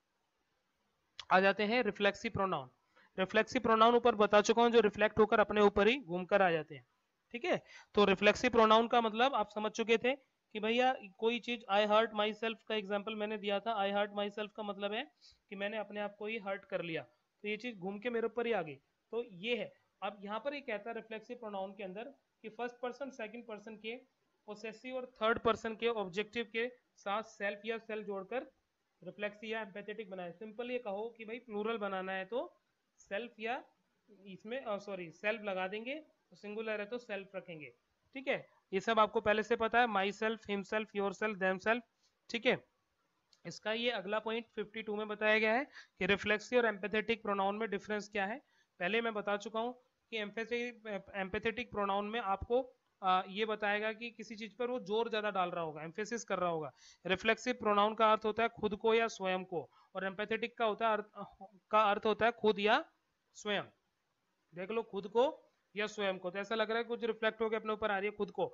आ जाते हैं रिफ्लेक्सी प्रोनाउन रिफ्लेक्सी प्रोनाउन ऊपर बता चुका हूँ, जो रिफ्लेक्ट होकर अपने ऊपर ही घूमकर आ जाते हैं. ठीक है? तो रिफ्लेक्सी प्रोनाउन का मतलब आप समझ चुके थे कि भैया, कोई चीज़ आई हर्ट माई सेल्फ का एग्ज़ाम्पल मैंने दिया था. आई हर्ट माई सेल्फ का मतलब है कि मैंने अपने आप को ही हर्ट कर लिया. तो ये चीज़ घूम के मेरे ऊपर ही आ गई. तो ये है. अब यहाँ पर ये कहता है रिफ्लेक्सिव प्रोनाउन के अंदर कि फ़र्स्ट पर्सन सेकंड पर्सन के पोसेसिव और थर्ड पर्सन के ऑब्जेक्टिव के साथ सेल्फ या सेल जोड़कर रिफ्लेक्सिव या एम्पैथेटिक बनाए। सिंपल ये कहो कि भाई प्लूरल बनाना है तो सेल्फ या इसमें सॉरी सेल्फ लगा देंगे सिंगुलर है तो सेल्फ रखेंगे। ठीक है? ये सब आपको पहले से पता है myself himself yourself them self ठीक है? इसका ये अगला पॉइंट 52 में बताया गया है कि रिफ्लेक्सिव और एम्पैथेटिक प्रोनाउन में डिफरेंस क्या है। पहले मैं बता चुका हूँ कि एम्पैथेटिक प्रोनाउन में आपको ये बताएगा कि किसी चीज़ पर वो ज़ोर ज़्यादा डाल रहा होगा एम्फेसिस कर रहा होगा। रिफ्लेक्सिव प्रोनाउन का अर्थ होता है खुद को या स्वयं को और एम्पैथेटिक का होता है अर्थ, का अर्थ होता है खुद या स्वयं। देख लो खुद को या स्वयं को। तो ऐसा लग रहा है कुछ रिफ्लेक्ट होकर अपने ऊपर आ रही है खुद को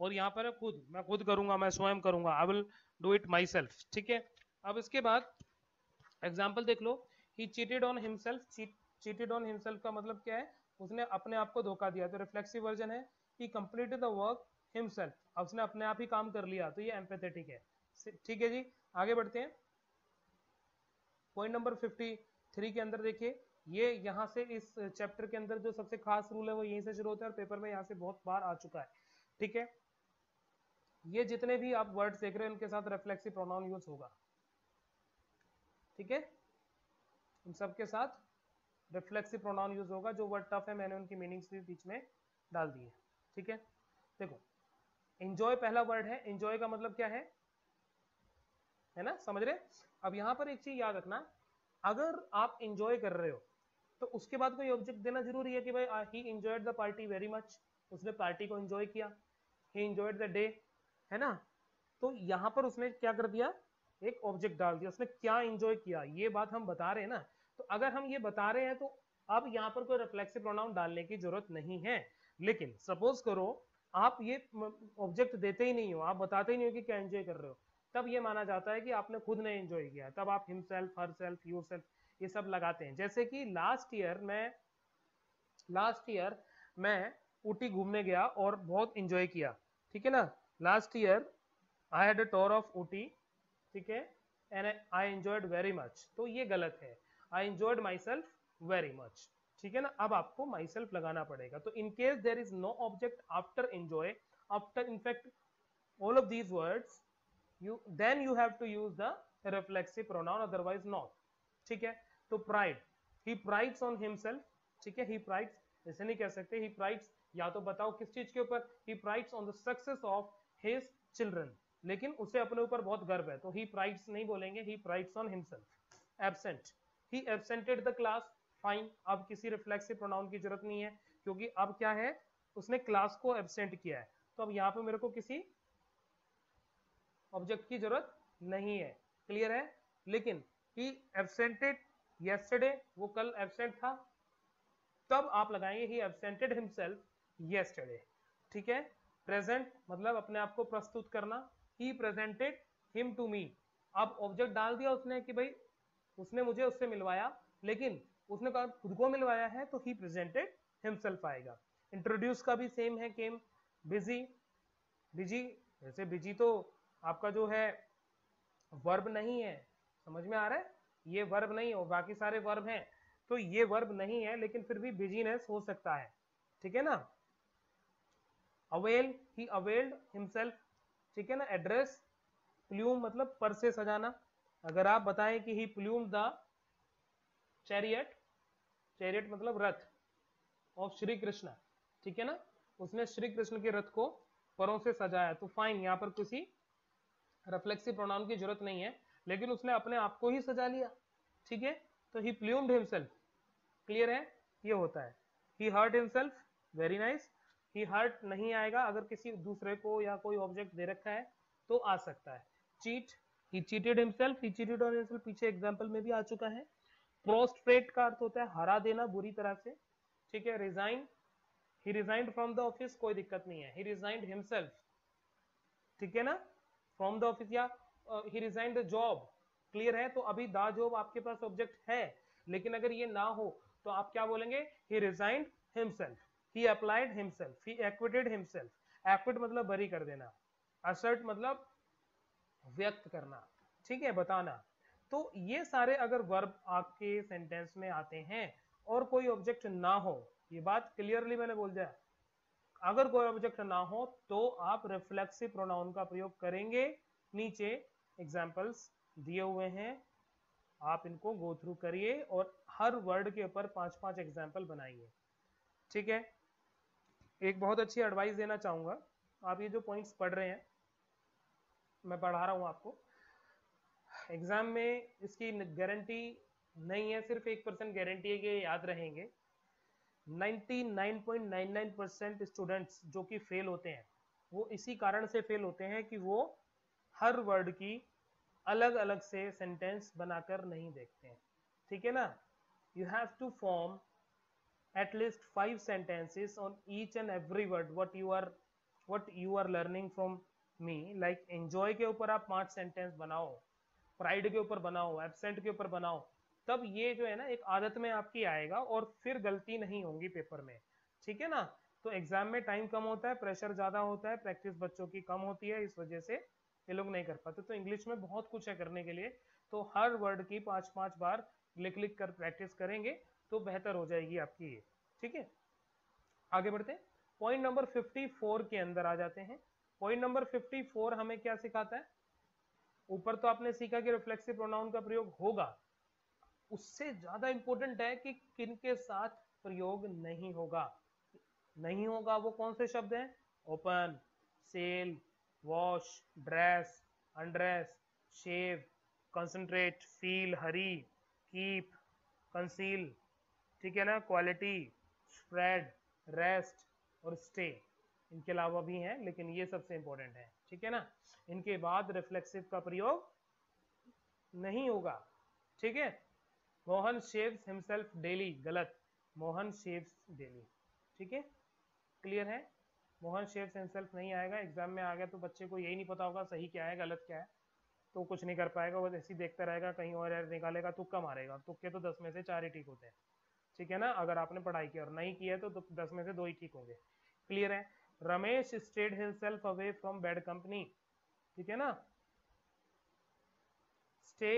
और यहाँ पर है खुद मैं खुद करूँगा मैं स्वयं करूँगा I will do it myself ठीक है? अब इसके बाद एग्ज़ाम्पल देख लो he cheated on himself cheated on himself का मतलब क्या है? उसने अपने आप को धोखा दिया। तो रिफ्लेक्सिव वर्जन है he completed the work himself उसने अपने आप ही काम कर लिया तो ये एम्पेथेटिक है। ठीक है जी, आगे बढ़ते हैं। पॉइंट नंबर 53 के अंदर देखिए, ये यहाँ से इस चैप्टर के अंदर जो सबसे खास रूल है, वो यहीं से शुरू होता है और पेपर में यहाँ से बहुत बार आ चुका है। ठीक है? ये जितने भी आप वर्ड्स देख रहे हैं, उनके साथ रिफ्लेक्सिव प्रोनाउन यूज़ होगा। ठीक है? इन सबके साथ रिफ्लेक्सिव प्रोनाउन यूज़ होगा, जो वर्ड टफ है, मैंने उनकी मीनिंग्स भी बीच में डाल दी है। ठीक है? देखो एंजॉय पहला वर्ड है एंजॉय का मतलब क्या है? है ना? समझ रहे? अब यहाँ पर एक चीज़ याद रखना, अगर आप एंजॉय कर रहे हो तो उसके बाद कोई ऑब्जेक्ट देना ज़रूरी है कि भाई he enjoyed the party very much उसने पार्टी को एंजॉय किया। ही इंजॉयड द डे है ना? तो यहाँ पर उसने क्या कर दिया? एक ऑब्जेक्ट डाल दिया। उसने क्या इंजॉय किया? ये बात हम बता रहे हैं ना। तो अगर हम ये बता रहे हैं तो अब यहाँ पर कोई रिफ्लेक्सिव प्रोनाउन डालने की ज़रूरत नहीं है। लेकिन सपोज़ करो, आप ये ऑब्जेक्ट देते ही नहीं हो, आप बताते ही नहीं हो कि क्या एंजॉय कर रहे हो। तब ये माना जाता है कि आपने खुद ने एंजॉय किया तब आप himself herself yourself ये सब लगाते हैं। जैसे कि लास्ट ईयर मैं लास्ट ईयर मैं ऊटी घूमने गया और बहुत इंजॉय किया। ठीक है ना? Last year I had a tour of Ooty, ठीक है? And I enjoyed very much तो ये गलत है। I enjoyed myself very much ठीक है ना? अब आपको माई सेल्फ लगाना पड़ेगा। तो in case there is no object after enjoy after in fact all of these words you then you have to use the reflexive pronoun otherwise not ठीक है? तो pride he prides on himself ठीक है? ही prides ऐसे नहीं कह सकते। ही prides या तो बताओ किस चीज़ के ऊपर? He prides on the success of his children लेकिन उसे अपने ऊपर बहुत गर्व है। तो ही प्राइड्स नहीं बोलेंगे। He prides on himself absent he absented the class. Fine. अब किसी reflexive pronoun की ज़रूरत नहीं है, क्योंकि अब क्या है? उसने क्लास को एबसेंट किया है। तो अब यहाँ पे मेरे को किसी ऑब्जेक्ट की ज़रूरत नहीं है। क्लियर है? लेकिन ही एबसेंटेड येस्टरडे वो कल एबसेंट था। तब आप लगाएँगे ही एबसेंटेड हिमसेल्फ येस्टरडे ठीक है? प्रेजेंट मतलब अपने आप को प्रस्तुत करना। He presented him to me अब ऑब्जेक्ट डाल दिया उसने कि भाई उसने मुझे उससे मिलवाया, लेकिन उसने कहा, खुद को मिलवाया है तो ही प्रेजेंटेड हिमसेल्फ आएगा. इंट्रोड्यूस का भी सेम है केम बिज़ी बिज़ी जैसे बिज़ी तो आपका जो है वर्ब नहीं है, समझ में आ रहा है? ये वर्ब नहीं हो बाकी सारे वर्ब हैं तो ये वर्ब नहीं है, लेकिन फिर भी बिजीनेस हो सकता है, ठीक है ना? अवेल ही अवेल्ड हिमसेल्फ ठीक है ना? एड्रेस प्ल्यूम मतलब पर से सजाना अगर आप बताएँ कि he plume the chariot chariot मतलब रथ ऑफ़ श्री कृष्ण ठीक है ना? उसने श्री कृष्ण के रथ को परों से सजाया। तो फाइन यहाँ पर किसी रिफ्लेक्सिव प्रोनाउन की ज़रूरत नहीं है, लेकिन उसने अपने आप को ही सजा लिया, ठीक है? तो ही प्ल्यूम्ड हिमसेल्फ क्लियर है? ये होता है। He hurt himself very nice he hurt नहीं आएगा, अगर किसी दूसरे को या कोई ऑब्जेक्ट दे रखा है तो आ सकता है। Cheat he cheated himself he cheated on himself पीछे एग्जांपल में भी आ चुका है। प्रोस्ट्रेट का अर्थ होता है हरा देना बुरी तरह से। ठीक है resign he resigned from the office कोई दिक्कत नहीं है। ही रिजाइंड हिमसेल्फ ठीक है ना? फ्रॉम द ऑफ़िस या he resign the job clear है? तो अभी द जॉब आपके पास ऑब्जेक्ट है। लेकिन अगर ये ना हो तो आप क्या बोलेंगे? He resigned himself he applied himself he acquitted himself acquit मतलब बरी कर देना। असर्ट मतलब व्यक्त करना, ठीक है, बताना। तो ये सारे अगर वर्ब आपके सेंटेंस में आते हैं और कोई ऑब्जेक्ट ना हो, ये बात क्लियरली मैंने बोल दिया। अगर कोई ऑब्जेक्ट ना हो तो आप रिफ्लेक्सिव प्रोनाउन का प्रयोग करेंगे। नीचे एग्जाम्पल्स दिए हुए हैं। आप इनको गो थ्रू करिए और हर वर्ड के ऊपर पाँच पाँच एग्ज़ाम्पल बनाइए। ठीक है? एक बहुत अच्छी एडवाइस देना चाहूँगा। आप ये जो पॉइंट्स पढ़ रहे हैं मैं पढ़ा रहा हूँ आपको। एग्ज़ाम में इसकी गारंटी नहीं है, सिर्फ़ एक परसेंट गारंटी है कि याद रहेंगे। 99.99 परसेंट स्टूडेंट्स जो कि फेल होते हैं, वो इसी कारण से फेल होते हैं कि वो हर वर्ड की अलग अलग से सेंटेंस बनाकर नहीं देखते हैं। ठीक है ना? You have to form at least five sentences on each and every word what you are what you are learning from me like enjoy के ऊपर आप पाँच सेंटेंस बनाओ प्राइड के ऊपर बनाओ एबसेंट के ऊपर बनाओ, तब ये जो है ना, एक आदत में आपकी आएगा और फिर गलती नहीं होगी पेपर में, ठीक है ना? तो एग्ज़ाम में टाइम कम होता है प्रेशर ज़्यादा होता है प्रैक्टिस बच्चों की कम होती है, इस वजह से ये लोग नहीं कर पाते। तो इंग्लिश में बहुत कुछ है करने के लिए तो हर वर्ड की पाँच पाँच बार लिख लिख कर प्रैक्टिस करेंगे तो बेहतर हो जाएगी आपकी ये, ठीक है? आगे बढ़ते हैं। पॉइंट नंबर 54 के अंदर आ जाते हैं। पॉइंट नंबर 54 हमें क्या सिखाता है? ऊपर तो आपने सीखा कि रिफ्लेक्सिव प्रोनाउन का प्रयोग होगा। उससे ज़्यादा इंपॉर्टेंट है कि किन के साथ प्रयोग नहीं होगा। नहीं होगा वो कौन से शब्द हैं? Open sell wash dress undress shave concentrate feel hurry keep conceal ठीक है ना? क्वालिटी स्प्रेड रेस्ट और स्टे इनके अलावा भी हैं, लेकिन ये सबसे इंपॉर्टेंट है, ठीक है ना? इनके बाद रिफ्लेक्सिव का प्रयोग नहीं होगा, ठीक है? मोहन शेव्स हिमसेल्फ डेली गलत। मोहन शेव्स डेली ठीक है? क्लियर है? मोहन शेव्स हिमसेल्फ नहीं आएगा एग्ज़ाम में आ गया तो बच्चे को यही नहीं पता होगा, सही क्या है, गलत क्या है। तो कुछ नहीं कर पाएगा, वो ऐसे ही देखता रहेगा, कहीं और निकालेगा तुक्का मारेगा। तुक्के तो दस में से चार ही ठीक होते हैं, ठीक है ना? अगर आपने पढ़ाई की और नहीं की है तो दस में से दो ही ठीक होंगे। क्लियर है? Ramesh stayed himself away from bad company. ठीक है ना? Stay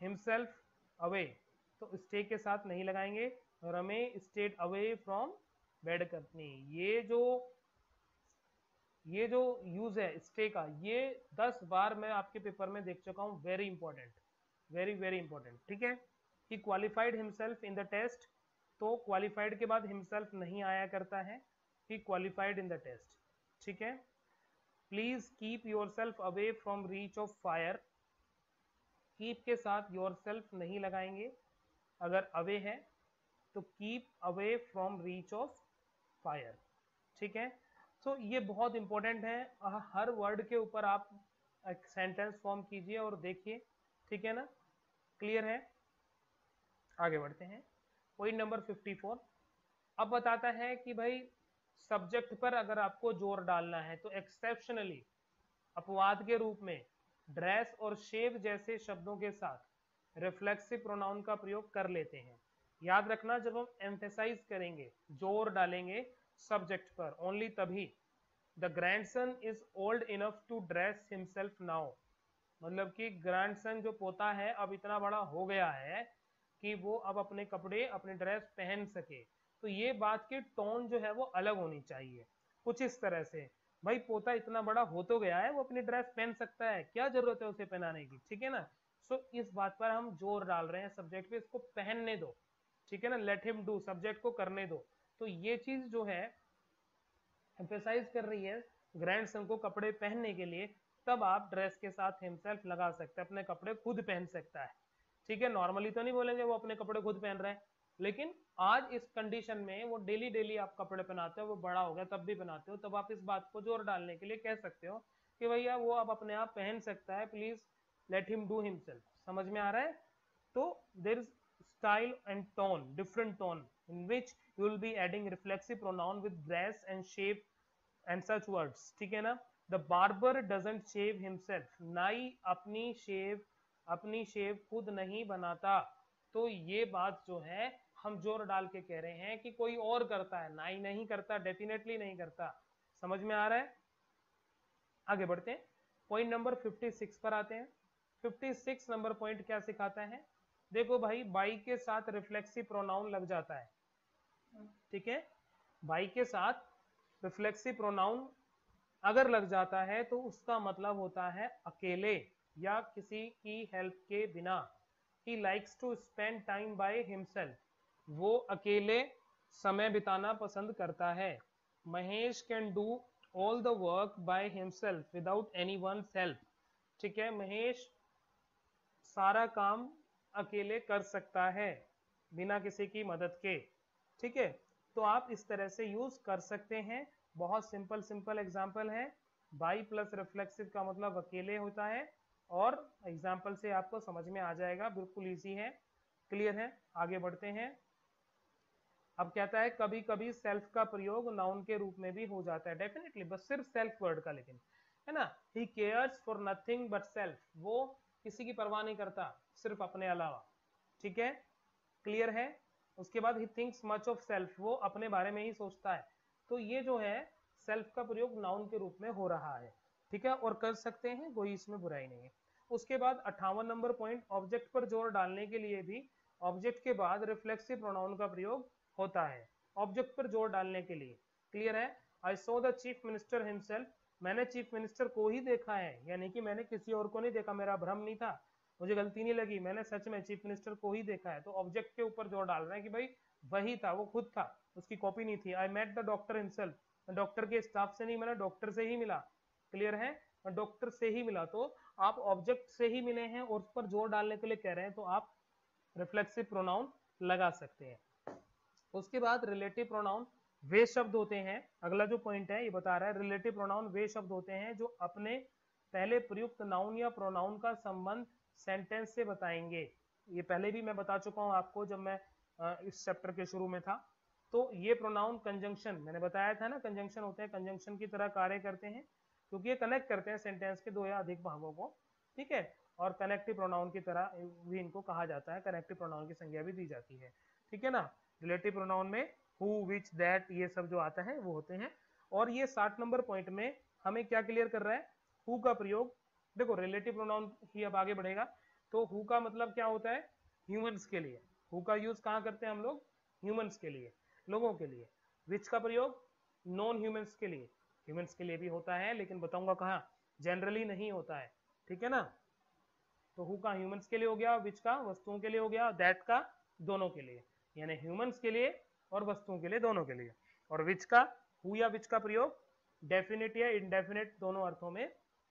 himself away. तो स्टे के साथ नहीं लगाएँगे। Ramesh stayed away from bad company. ये जो ये जो यूज़ है स्टे का, ये दस बार मैं आपके पेपर में देख चुका हूँ। Very important very very important ठीक है? He qualified himself in the test तो क्वालिफाइड के बाद हिमसेल्फ नहीं आया करता है। He qualified in the test ठीक है? Please keep yourself away from reach of fire keep के साथ योर सेल्फ नहीं लगाएँगे। अगर अवे है तो keep away from reach of fire ठीक है? तो ये बहुत इंपॉर्टेंट है। हर वर्ड के ऊपर आप एक सेंटेंस फॉर्म कीजिए और देखिए। ठीक है ना? क्लियर है? आगे बढ़ते हैं। पॉइंट नंबर 54 अब बताता है कि भाई सब्जेक्ट पर अगर आपको ज़ोर डालना है तो एक्सेप्शनली अपवाद के रूप में ड्रेस और शेव जैसे शब्दों के साथ रिफ्लेक्सिव प्रोनाउन का प्रयोग कर लेते हैं। याद रखना, जब हम एम्फेसाइज करेंगे, ज़ोर डालेंगे सब्जेक्ट पर ओनली तभी the grandson is old enough to dress himself now मतलब कि ग्रैंडसन जो पोता है, अब इतना बड़ा हो गया है कि वो अब अपने कपड़े, अपने ड्रेस पहन सके। तो ये बात की टोन जो है वो अलग होनी चाहिए। कुछ इस तरह से। भाई, पोता इतना बड़ा हो तो गया है, वो अपनी ड्रेस पहन सकता है। क्या ज़रूरत है उसे पहनाने की? ठीक है ना? सो इस बात पर हम ज़ोर डाल रहे हैं। सब्जेक्ट पे इसको पहनने दो। ठीक है ना? लेट हिम डू सब्जेक्ट को करने दो। तो ये चीज़ जो है एम्फेसाइज कर रही है ग्रैंड को कपड़े पहनने के लिए। तब आप ड्रेस के साथ हिमसेल्फ लगा सकते हैं। अपने कपड़े खुद पहन सकता है। ठीक है? नॉर्मली तो नहीं बोलेंगे वो अपने कपड़े खुद पहन रहे हैं। लेकिन आज इस कंडीशन में वो डेली डेली आप कपड़े पहनाते हो, वो बड़ा हो गया, तब भी पहनाते हो, तब आप इस बात को ज़ोर डालने के लिए कह सकते हो कि भैया वो आप अपने आप पहन सकता है please let him do himself समझ में आ रहा है? तो there is style and tone, different tone, in which you will be adding reflexive pronoun with dress and shape and such words ठीक है ना? The barber doesn't shave himself नाई अपनी शेव अपनी शेव खुद नहीं बनाता। तो ये बात जो है हम ज़ोर डाल के कह रहे हैं कि कोई और करता है। नाई नहीं करता डेफिनेटली नहीं करता। समझ में आ रहा है? आगे बढ़ते हैं। पॉइंट नंबर 56 पर आते हैं। 56 नंबर पॉइंट क्या सिखाता है? देखो भाई बाई के साथ रिफ्लेक्सिव प्रोनाउन लग जाता है। ठीक है? बाई के साथ रिफ्लेक्सिव प्रोनाउन अगर लग जाता है तो उसका मतलब होता है अकेले या किसी की हेल्प के बिना। He likes to spend time by himself वो अकेले समय बिताना पसंद करता है। Mahesh can do all the work by himself without anyone help ठीक है, महेश सारा काम अकेले कर सकता है, बिना किसी की मदद के। ठीक है तो आप इस तरह से यूज़ कर सकते हैं। बहुत सिंपल सिंपल एग्ज़ाम्पल है। बाई प्लस रिफ्लेक्सिव का मतलब अकेले होता है और एग्ज़ाम्पल से आपको समझ में आ जाएगा, बिल्कुल ईजी है। क्लियर है? आगे बढ़ते हैं। अब कहता है कभी कभी सेल्फ का प्रयोग नाउन के रूप में भी हो जाता है डेफिनेटली बस सिर्फ़ सेल्फ वर्ड का लेकिन, है ना? He cares for nothing but self वो किसी की परवाह नहीं करता, सिर्फ़ अपने अलावा, ठीक है? क्लियर है? उसके बाद he thinks much of self वो अपने बारे में ही सोचता है। तो ये जो है सेल्फ का प्रयोग नाउन के रूप में हो रहा है, ठीक है? और कर सकते हैं, कोई इसमें बुराई नहीं है। उसके बाद अट्ठावन नंबर पॉइंट ऑब्जेक्ट पर ज़ोर डालने के लिए भी ऑब्जेक्ट के बाद रिफ्लेक्सिव प्रोनाउन का प्रयोग होता है। ऑब्जेक्ट पर ज़ोर डालने के लिए। क्लियर है? I saw the chief minister himself मैंने चीफ मिनिस्टर को ही देखा है। यानी कि मैंने किसी और को नहीं देखा। मेरा भ्रम नहीं था। मुझे गलती नहीं लगी। मैंने सच में चीफ मिनिस्टर को ही देखा है। तो ऑब्जेक्ट के ऊपर ज़ोर डाल रहे हैं कि भाई, वही था। वो खुद था। उसकी कॉपी नहीं थी। I met the doctor himself doctor के स्टाफ से नहीं मिला डॉक्टर से ही मिला। क्लियर है? डॉक्टर से ही मिला। तो आप ऑब्जेक्ट से ही मिले हैं और उस पर ज़ोर डालने के लिए कह रहे हैं तो आप रिफ्लेक्सिव प्रोनाउन लगा सकते हैं। उसके बाद रिलेटिव प्रोनाउन वे शब्द होते हैं। अगला जो पॉइंट है, ये बता रहा है रिलेटिव प्रोनाउन वे शब्द होते हैं जो अपने पहले प्रयुक्त नाउन या प्रोनाउन का संबंध सेंटेंस से बताएँगे। ये पहले भी मैं बता चुका हूँ आपको जब मैं इस चैप्टर के शुरू में था। तो ये प्रोनाउन कंजंक्शन मैंने बताया था ना कंजंक्शन होते हैं कंजंक्शन की तरह कार्य करते हैं, क्योंकि ये कनेक्ट करते हैं सेंटेंस के दो या अधिक भागों को, ठीक है? और कनेक्टिव प्रोनाउन की तरह भी इनको कहा जाता है कनेक्टिव प्रोनाउन की संज्ञा भी दी जाती है, ठीक है ना? रिलेटिव प्रोनाउन में हु विच दैट ये सब जो आता है, वो होते हैं। और ये साठ नंबर पॉइंट में हमें क्या क्लियर कर रहा है? हु का प्रयोग। देखो रिलेटिव प्रोनाउन ही अब आगे बढ़ेगा। तो हु का मतलब क्या होता है? ह्यूमंस के लिए। हु का यूज़ कहाँ करते हैं हम लोग? ह्यूमंस के लिए। लोगों के लिए। विच का प्रयोग? नॉन ह्यूमंस के लिए। ह्यूमंस के लिए भी होता है, लेकिन बताऊँगा कहा? जनरली नहीं होता है। ठीक है ना? तो हु का ह्यूमंस के लिए हो गया विच का? वस्तुओं के लिए हो गया दैट का? दोनों के लिए। यानी ह्यूमंस के लिए और वस्तुओं के लिए, दोनों के लिए। और विच का हु या विच का प्रयोग डेफिनेट या इनडेफिनेट दोनों अर्थों में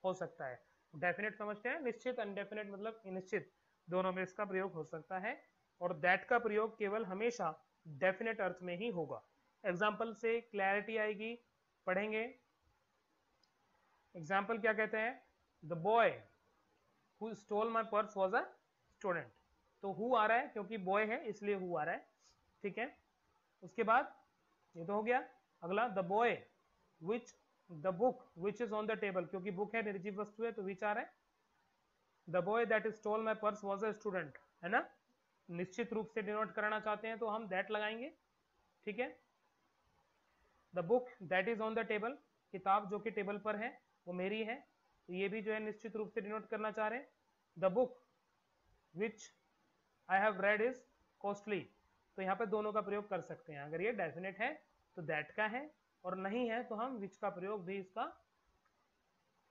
हो सकता है। डेफिनेट समझते हैं, निश्चित अनडेफिनेट मतलब निश्चित दोनों में इसका प्रयोग हो सकता है। और दैट का प्रयोग केवल हमेशा डेफिनेट अर्थ में ही होगा। एग्ज़ाम्पल से क्लैरिटी आएगी, पढ़ेंगे। एग्ज़ाम्पल क्या कहते हैं? The boy who stole my purse was a student तो हु आ रहा है? क्योंकि बॉय है, इसलिए हु आ रहा है। ठीक है? उसके बाद ये तो हो गया। अगला the boy which the book which is on the table क्योंकि बुक है, निर्जीव वस्तु है तो विच आ रहा है। The boy that is stole my purse was a student है ना? निश्चित रूप से डिनोट कराना चाहते हैं तो हम दैट लगाएँगे। ठीक है? The book that is on the table किताब जो कि टेबल पर है, वो मेरी है तो ये भी जो है, निश्चित रूप से डिनोट करना चाह रहे हैं। The book which I have read is costly तो यहाँ पे दोनों का प्रयोग कर सकते हैं। अगर ये डेफिनेट है तो दैट का है, और नहीं है तो हम विच का प्रयोग भी इसका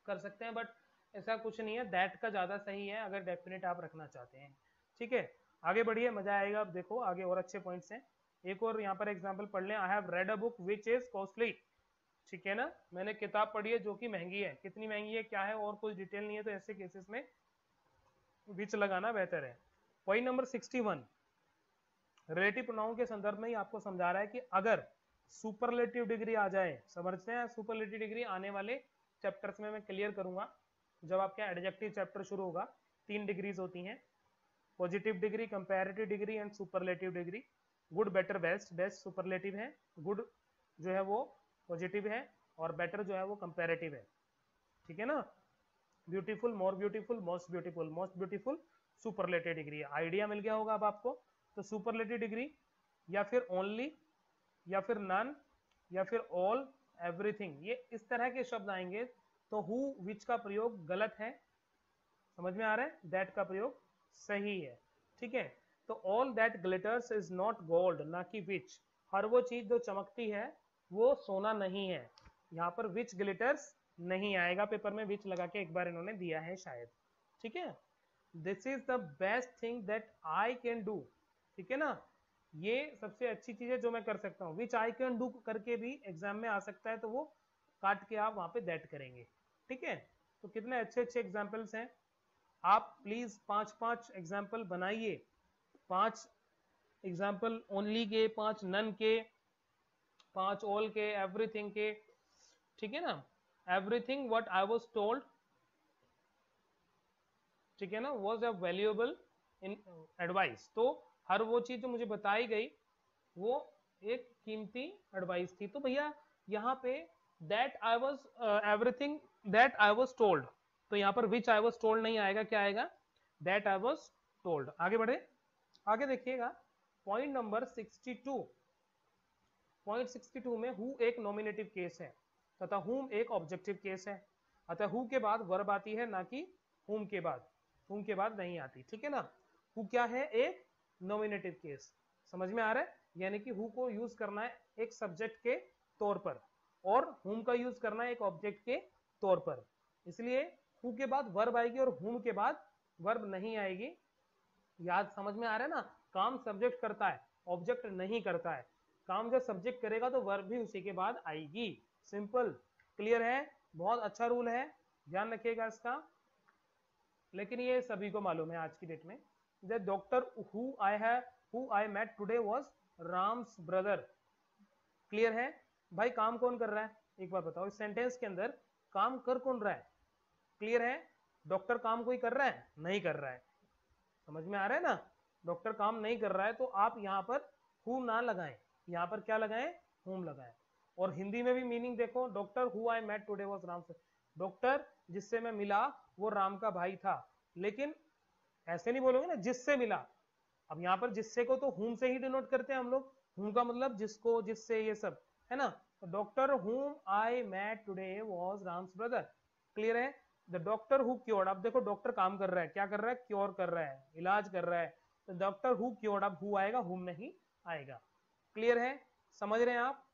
कर सकते हैं बट ऐसा कुछ नहीं है। दैट का ज़्यादा सही है, अगर डेफिनेट आप रखना चाहते हैं। ठीक है? आगे बढ़िए, मज़ा आएगा। अब देखो, आगे और अच्छे पॉइंट्स हैं। एक और यहाँ पर एग्ज़ाम्पल पढ़ लें। I have read a book which is costly ठीक है ना? मैंने किताब पढ़ी है जो कि महँगी है। कितनी महँगी है, क्या है, और कुछ डिटेल नहीं है तो ऐसे केसेस में विच लगाना बेहतर है। Point number sixty one relative pronoun के संदर्भ में ही आपको समझा रहा है कि अगर सुपरलेटिव डिग्री आ जाए, समझते हैं सुपरलेटिव डिग्री आने वाले चैप्टर्स में मैं क्लियर करूँगा। जब आपका एडजेक्टिव चैप्टर शुरू होगा, तीन डिग्रीज होती हैं। Positive degree comparative degree and superlative degree good better best best superlative है। गुड जो है वो पॉजिटिव है और बेटर जो है वो कंपेरेटिव है। ठीक है ना? Beautiful more beautiful most beautiful most beautiful superlative degree. Idea मिल गया होगा अब आपको तो सुपरलेटिव डिग्री, या फिर ओनली या फिर नन या फिर ऑल एवरीथिंग ये इस तरह के शब्द आएँगे तो हु विच का प्रयोग गलत है। समझ में आ रहा है? दैट का प्रयोग सही है। ठीक है? तो all that glitters is not gold ना कि विच हर वो चीज़ जो चमकती है, वो सोना नहीं है। यहाँ पर विच ग्लिटर्स नहीं आएगा, पेपर में विच लगा के एक बार इन्होंने दिया है शायद। ठीक है? This is the best thing that I can do ठीक है ना? ये सबसे अच्छी चीज़ है जो मैं कर सकता हूँ। विच आई कैन डू करके भी एग्ज़ाम में आ सकता है तो वो काट के आप वहाँ पे दैट करेंगे। ठीक है? तो कितने अच्छे अच्छे एग्जाम्पल्स हैं। आप प्लीज़ पाँच पाँच एग्ज़ाम्पल बनाइए। पाँच एग्ज़ाम्पल ओनली के, पाँच नन के, पाँच ऑल के एवरीथिंग के। ठीक है ना? Everything what I was told ठीक है ना was a valuable in advice तो हर वो चीज़ जो मुझे बताई गई, वो एक कीमती एडवाइस थी। तो भैया, यहाँ पे that I was everything that I was told तो यहाँ पर विच आई वॉज़ टोल्ड नहीं आएगा, क्या आएगा? दैट आई वॉज़ टोल्ड आगे बढ़े। आगे देखिएगा। पॉइंट नंबर 62 पॉइंट 62 में हु एक नॉमिनेटिव केस है, तथा हुम एक ऑब्जेक्टिव केस है। अतः हु के बाद वर्ब आती है, ना कि हुम के बाद। हुम के बाद नहीं आती, ठीक है ना? हु क्या है? एक नॉमिनेटिव केस समझ में आ रहा है? यानी कि हु को यूज़ करना है एक सब्जेक्ट के तौर पर और हुम का यूज़ करना है एक ऑब्जेक्ट के तौर पर। इसलिए हु के बाद वर्ब आएगी और हुम के बाद वर्ब नहीं आएगी। याद समझ में आ रहा है ना? काम सब्जेक्ट करता है ऑब्जेक्ट नहीं करता है। काम जब सब्जेक्ट करेगा तो वर्ब भी उसी के बाद आएगी। सिंपल क्लियर है? बहुत अच्छा रूल है। ध्यान रखिएगा इसका। लेकिन ये सभी को मालूम है आज की डेट में द डॉक्टर हु आई है who I met today was Ram's brother clear है? भाई, काम कौन कर रहा है? एक बार बताओ, इस सेंटेंस के अंदर काम कर कौन रहा है? क्लियर है? डॉक्टर काम कोई कर रहा है? नहीं कर रहा है। समझ में आ रहा है ना? डॉक्टर काम नहीं कर रहा है तो आप यहाँ पर हु ना लगाएँ। यहाँ पर क्या लगाएँ? हुम लगाएँ। और हिंदी में भी मीनिंग देखो doctor who I met today was Ram doctor जिससे मैं मिला वो राम का भाई था। लेकिन ऐसे नहीं बोलोगे ना जिससे मिला। अब यहाँ पर जिससे को तो हुम से ही डिनोट करते हैं हम लोग। हुम का मतलब जिसको जिससे ये सब। है ना? Doctor whom I met today was Ram's brother clear है? द डॉक्टर हु क्योर्ड अब देखो डॉक्टर काम कर रहा है। क्या कर रहा है? क्योर कर रहा है। इलाज कर रहा है। तो डॉक्टर हु क्योर्ड अब हु आएगा? हुम नहीं आएगा। क्लियर है? समझ रहे हैं आप?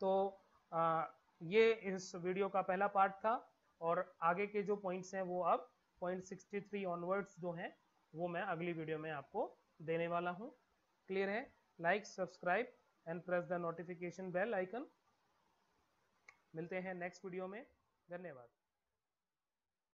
तो आ, ये इस वीडियो का पहला पार्ट था। और आगे के जो पॉइंट्स हैं वो अब पॉइंट 63 ऑनवर्ड्स जो हैं, वो मैं अगली वीडियो में आपको देने वाला हूँ। क्लियर है? Like subscribe and press the notification bell icon मिलते हैं नेक्स्ट वीडियो में। धन्यवाद।